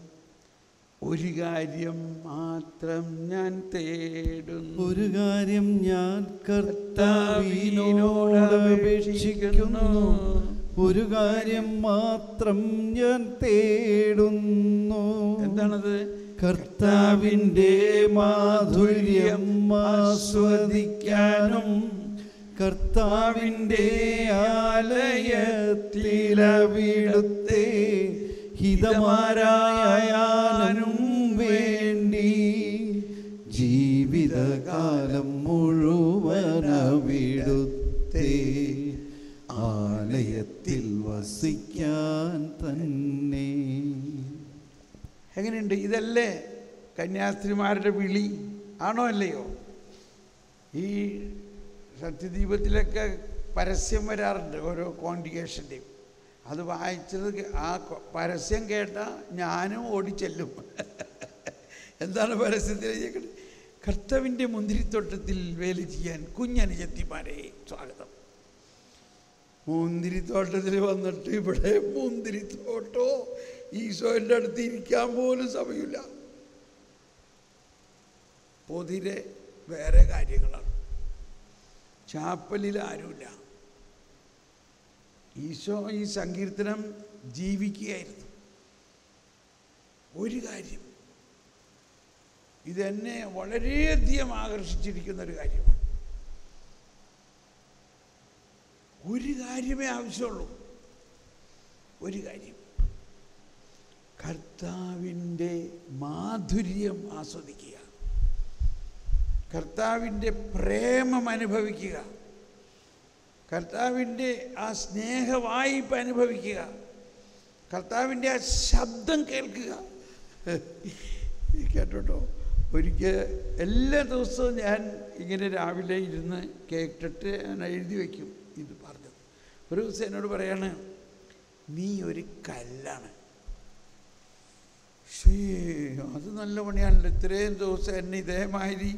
S1: ഒരു കാര്യം മാത്രം ഞാൻ തേടുന്നു
S2: ഒരു കാര്യം ഞാൻ കർത്താവിനോടപേക്ഷിക്കുന്നു ഒരു കാര്യം മാത്രം ഞാൻ തേടുന്നു.
S1: എന്താണത്?
S2: കർത്താവിന്റെ മാധുര്യം ആസ്വദിക്കാനും കർത്താവിന്റെ ആലയത്തിലവിടുത്തെ ഹിതമാരായാലും വേണ്ടി ജീവിതകാലം മുഴുവനവിടുത്തെ ആലയത്തിൽ വസിക്കാൻ തന്നെ.
S1: എങ്ങനെയുണ്ട്? ഇതല്ലേ കന്യാസ്ത്രീമാരുടെ വിളി? ആണോ അല്ലയോ? ഈ സത്യദീപത്തിലൊക്കെ പരസ്യം വരാറുണ്ട് ഓരോ കോൺഡിക്കേഷന്റെയും അത് വായിച്ചത് ആ പരസ്യം കേട്ടാൽ ഞാനും ഓടിച്ചെല്ലും. എന്താണ് പരസ്യത്തിൽ കർത്തവിന്റെ മുന്തിരിത്തോട്ടത്തിൽ വേല ചെയ്യാൻ കുഞ്ഞനുജത്തിമാരെ സ്വാഗതം. മുന്തിരിത്തോട്ടത്തിൽ വന്നിട്ട് ഇവിടെ മുന്തിരിത്തോട്ടോ ഈശോന്റെ അടുത്ത് ഇരിക്കാൻ പോലും സമയമില്ല. പൊതിരെ വേറെ കാര്യങ്ങളാണ്. ചാപ്പലിൽ ആരുമില്ല. ഈശോ ഈ സങ്കീർത്തനം ജീവിക്കുകയായിരുന്നു. ഒരു കാര്യം ഇതെന്നെ വളരെയധികം ആകർഷിച്ചിരിക്കുന്ന ഒരു കാര്യമാണ്. ഒരു കാര്യമേ ആവശ്യമുള്ളൂ. ഒരു കാര്യം കർത്താവിന്റെ മാധുര്യം ആസ്വദിക്കുക. കർത്താവിന്റെ പ്രേമം അനുഭവിക്കുക. കർത്താവിന്റെ ആ സ്നേഹവായ്പ അനുഭവിക്കുക. കർത്താവിന്റെ ആ ശബ്ദം കേൾക്കുക. കേട്ടോട്ടോ? ഒരിക്കൽ എല്ലാ ദിവസവും ഞാൻ ഇങ്ങനെ രാവിലെ ഇരുന്ന് കേട്ടിട്ട് ഞാൻ എഴുതി വയ്ക്കും ഇത് പറഞ്ഞത്. ഒരു ദിവസം എന്നോട് പറയാണ് നീ ഒരു കല്ലാണ്. ശേ അത് നല്ല പണിയാണല്ലോ. ഇത്രയും ദിവസം എന്നെ ഇതേമാതിരി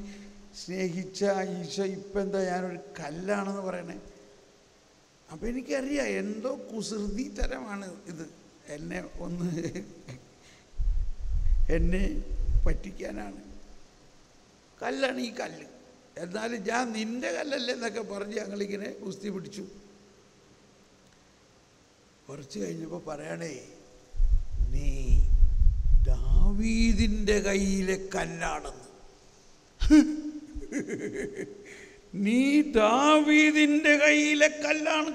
S1: സ്നേഹിച്ച ഈശോ ഇപ്പം എന്താ ഞാനൊരു കല്ലാണെന്ന് പറയണേ? അപ്പം എനിക്കറിയാം എന്തോ കുസൃതി തരമാണ് ഇത്. എന്നെ ഒന്ന് എന്നെ പറ്റിക്കാനാണ്. കല്ലാണ് ഈ കല്ല്. എന്നാലും ഞാൻ നിന്റെ കല്ലല്ലേ എന്നൊക്കെ പറഞ്ഞ് ഞങ്ങളിങ്ങനെ കുസ്തി പിടിച്ചു. കുറച്ച് കഴിഞ്ഞപ്പോൾ പറയണേ നീ ദാവീദിന്റെ കയ്യിലെ കല്ലാണെന്ന്. നീ ദാവീദിന്റെ കയ്യിലെ കല്ലാണ്.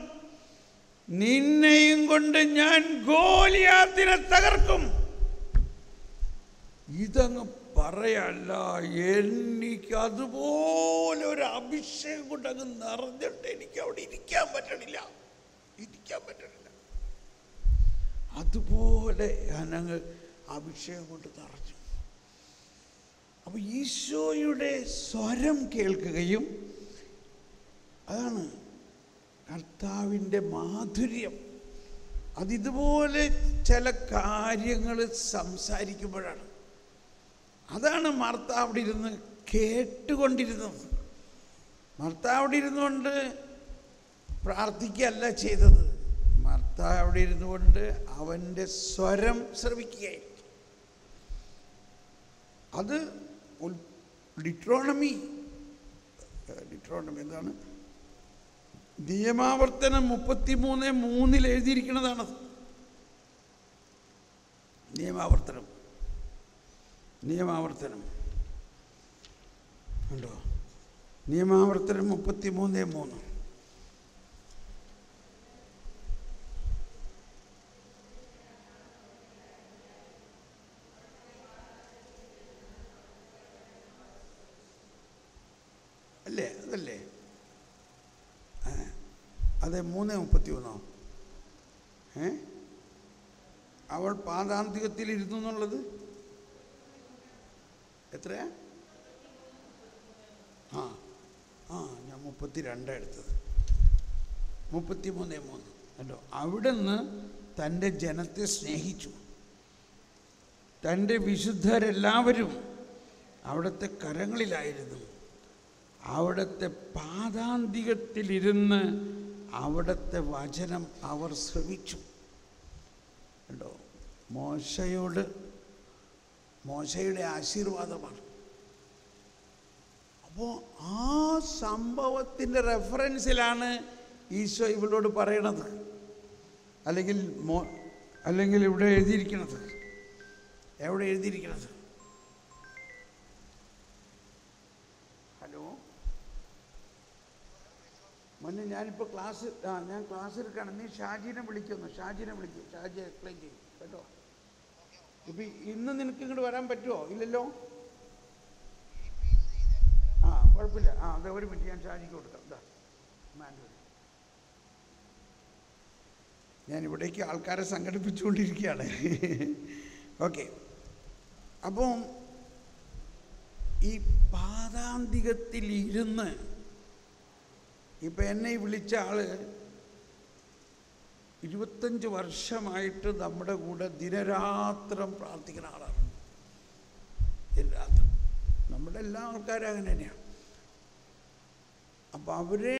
S1: നിന്നെയും കൊണ്ട് ഞാൻ ഗോലിയാത്തിനെ തകർക്കും. ഇതങ്ങ് പറയല്ല എനിക്ക് അതുപോലെ ഒരു അഭിഷേകം കൊണ്ട് അങ്ങ് നിറഞ്ഞിട്ട് എനിക്ക് അവിടെ ഇരിക്കാൻ പറ്റണില്ല. ഇരിക്കാൻ പറ്റണില്ല. അതുപോലെ ഞാനങ്ങ് അഭിഷേകം കൊണ്ട് നിറഞ്ഞു അപ്പൊ ഈശോയുടെ സ്വരം കേൾക്കുകയും അതാണ് കർത്താവിന്റെ മാധുര്യം. അതിതുപോലെ ചില കാര്യങ്ങൾ സംസാരിക്കുമ്പോഴാണ്. അതാണ് മർത്ത അവിടെ ഇരുന്ന് കേട്ടുകൊണ്ടിരുന്നത്. മർത്ത അവിടെ ഇരുന്നുകൊണ്ട് പ്രാർത്ഥിക്കുകയല്ല ചെയ്തത്. മർത്ത അവിടെ ഇരുന്നുകൊണ്ട് അവന്റെ സ്വരം ശ്രവിക്കുകയായിരുന്നു അത് ഡിട്രോണമി ഡിട്രോണമി എന്താണ്? നിയമാവർത്തനം മുപ്പത്തി മൂന്ന് മൂന്നിൽ എഴുതിയിരിക്കുന്നതാണത് നിയമാവർത്തനം. നിയമാവർത്തനം. ഉണ്ടോ നിയമാവർത്തനം മുപ്പത്തി മൂന്ന്. അല്ലേ അതല്ലേ ആ, അതെ മൂന്ന് മുപ്പത്തി ഒന്നോ ഏ? അവൾ പാതാന്തികത്തിൽ ഇരുന്നു എന്നുള്ളത്? എത്രയാ? ആ ആ ഞാൻ മുപ്പത്തി രണ്ടാണ് എടുത്തത്. മുപ്പത്തി മൂന്ന്. മൂന്ന് കണ്ടോ? അവിടുന്ന് തന്റെ ജനത്തെ സ്നേഹിച്ചു. തന്റെ വിശുദ്ധരെല്ലാവരും അവിടുത്തെ കരങ്ങളിലായിരുന്നു. അവിടുത്തെ പാതാന്തികത്തിലിരുന്ന് അവിടുത്തെ വചനം അവർ ശ്രവിച്ചു. കണ്ടോ? മോശയോട് മോശയുടെ ആശീർവാദമാണ്. അപ്പോൾ ആ സംഭവത്തിന്റെ റെഫറൻസിലാണ് ഈശോ ഇവളോട് പറയണത്. അല്ലെങ്കിൽ മോ അല്ലെങ്കിൽ ഇവിടെ എഴുതിയിരിക്കണത്. എവിടെ എഴുതിയിരിക്കണത്? മോനെ ഞാനിപ്പോൾ ക്ലാസ് ആ ഞാൻ ക്ലാസ് എടുക്കുകയാണ് നീ ഷാജിനെ വിളിക്കുന്നു. ഷാജിനെ വിളിക്കും. ഷാജി എക്സ്പ്ലെയിൻ ചെയ്യും. കേട്ടോ? ഇപ്പം ഇന്ന് നിനക്ക് ഇങ്ങോട്ട് വരാൻ പറ്റുമോ ഇല്ലല്ലോ? ആ കുഴപ്പമില്ല. ആ അതെ ഒരു മിനിറ്റ്. ഞാൻ ഷാജിക്ക് കൊടുക്കാം. മാനുവൽ ഞാൻ ഇവിടേക്ക് ആൾക്കാരെ സംഘടിപ്പിച്ചുകൊണ്ടിരിക്കുകയാണ്. ഓക്കെ. അപ്പം ഈ പാതാന്തികത്തിൽ ഇരുന്ന് ഇപ്പം എന്നെ വിളിച്ച ആൾ ഇരുപത്തഞ്ച് വർഷമായിട്ട് നമ്മുടെ കൂടെ ദിനരാത്രം പ്രാർത്ഥിക്കുന്ന ആളാണ്. ദിനരാത്രം നമ്മുടെ എല്ലാ ആൾക്കാരും അങ്ങനെ തന്നെയാണ്. അപ്പം അവരെ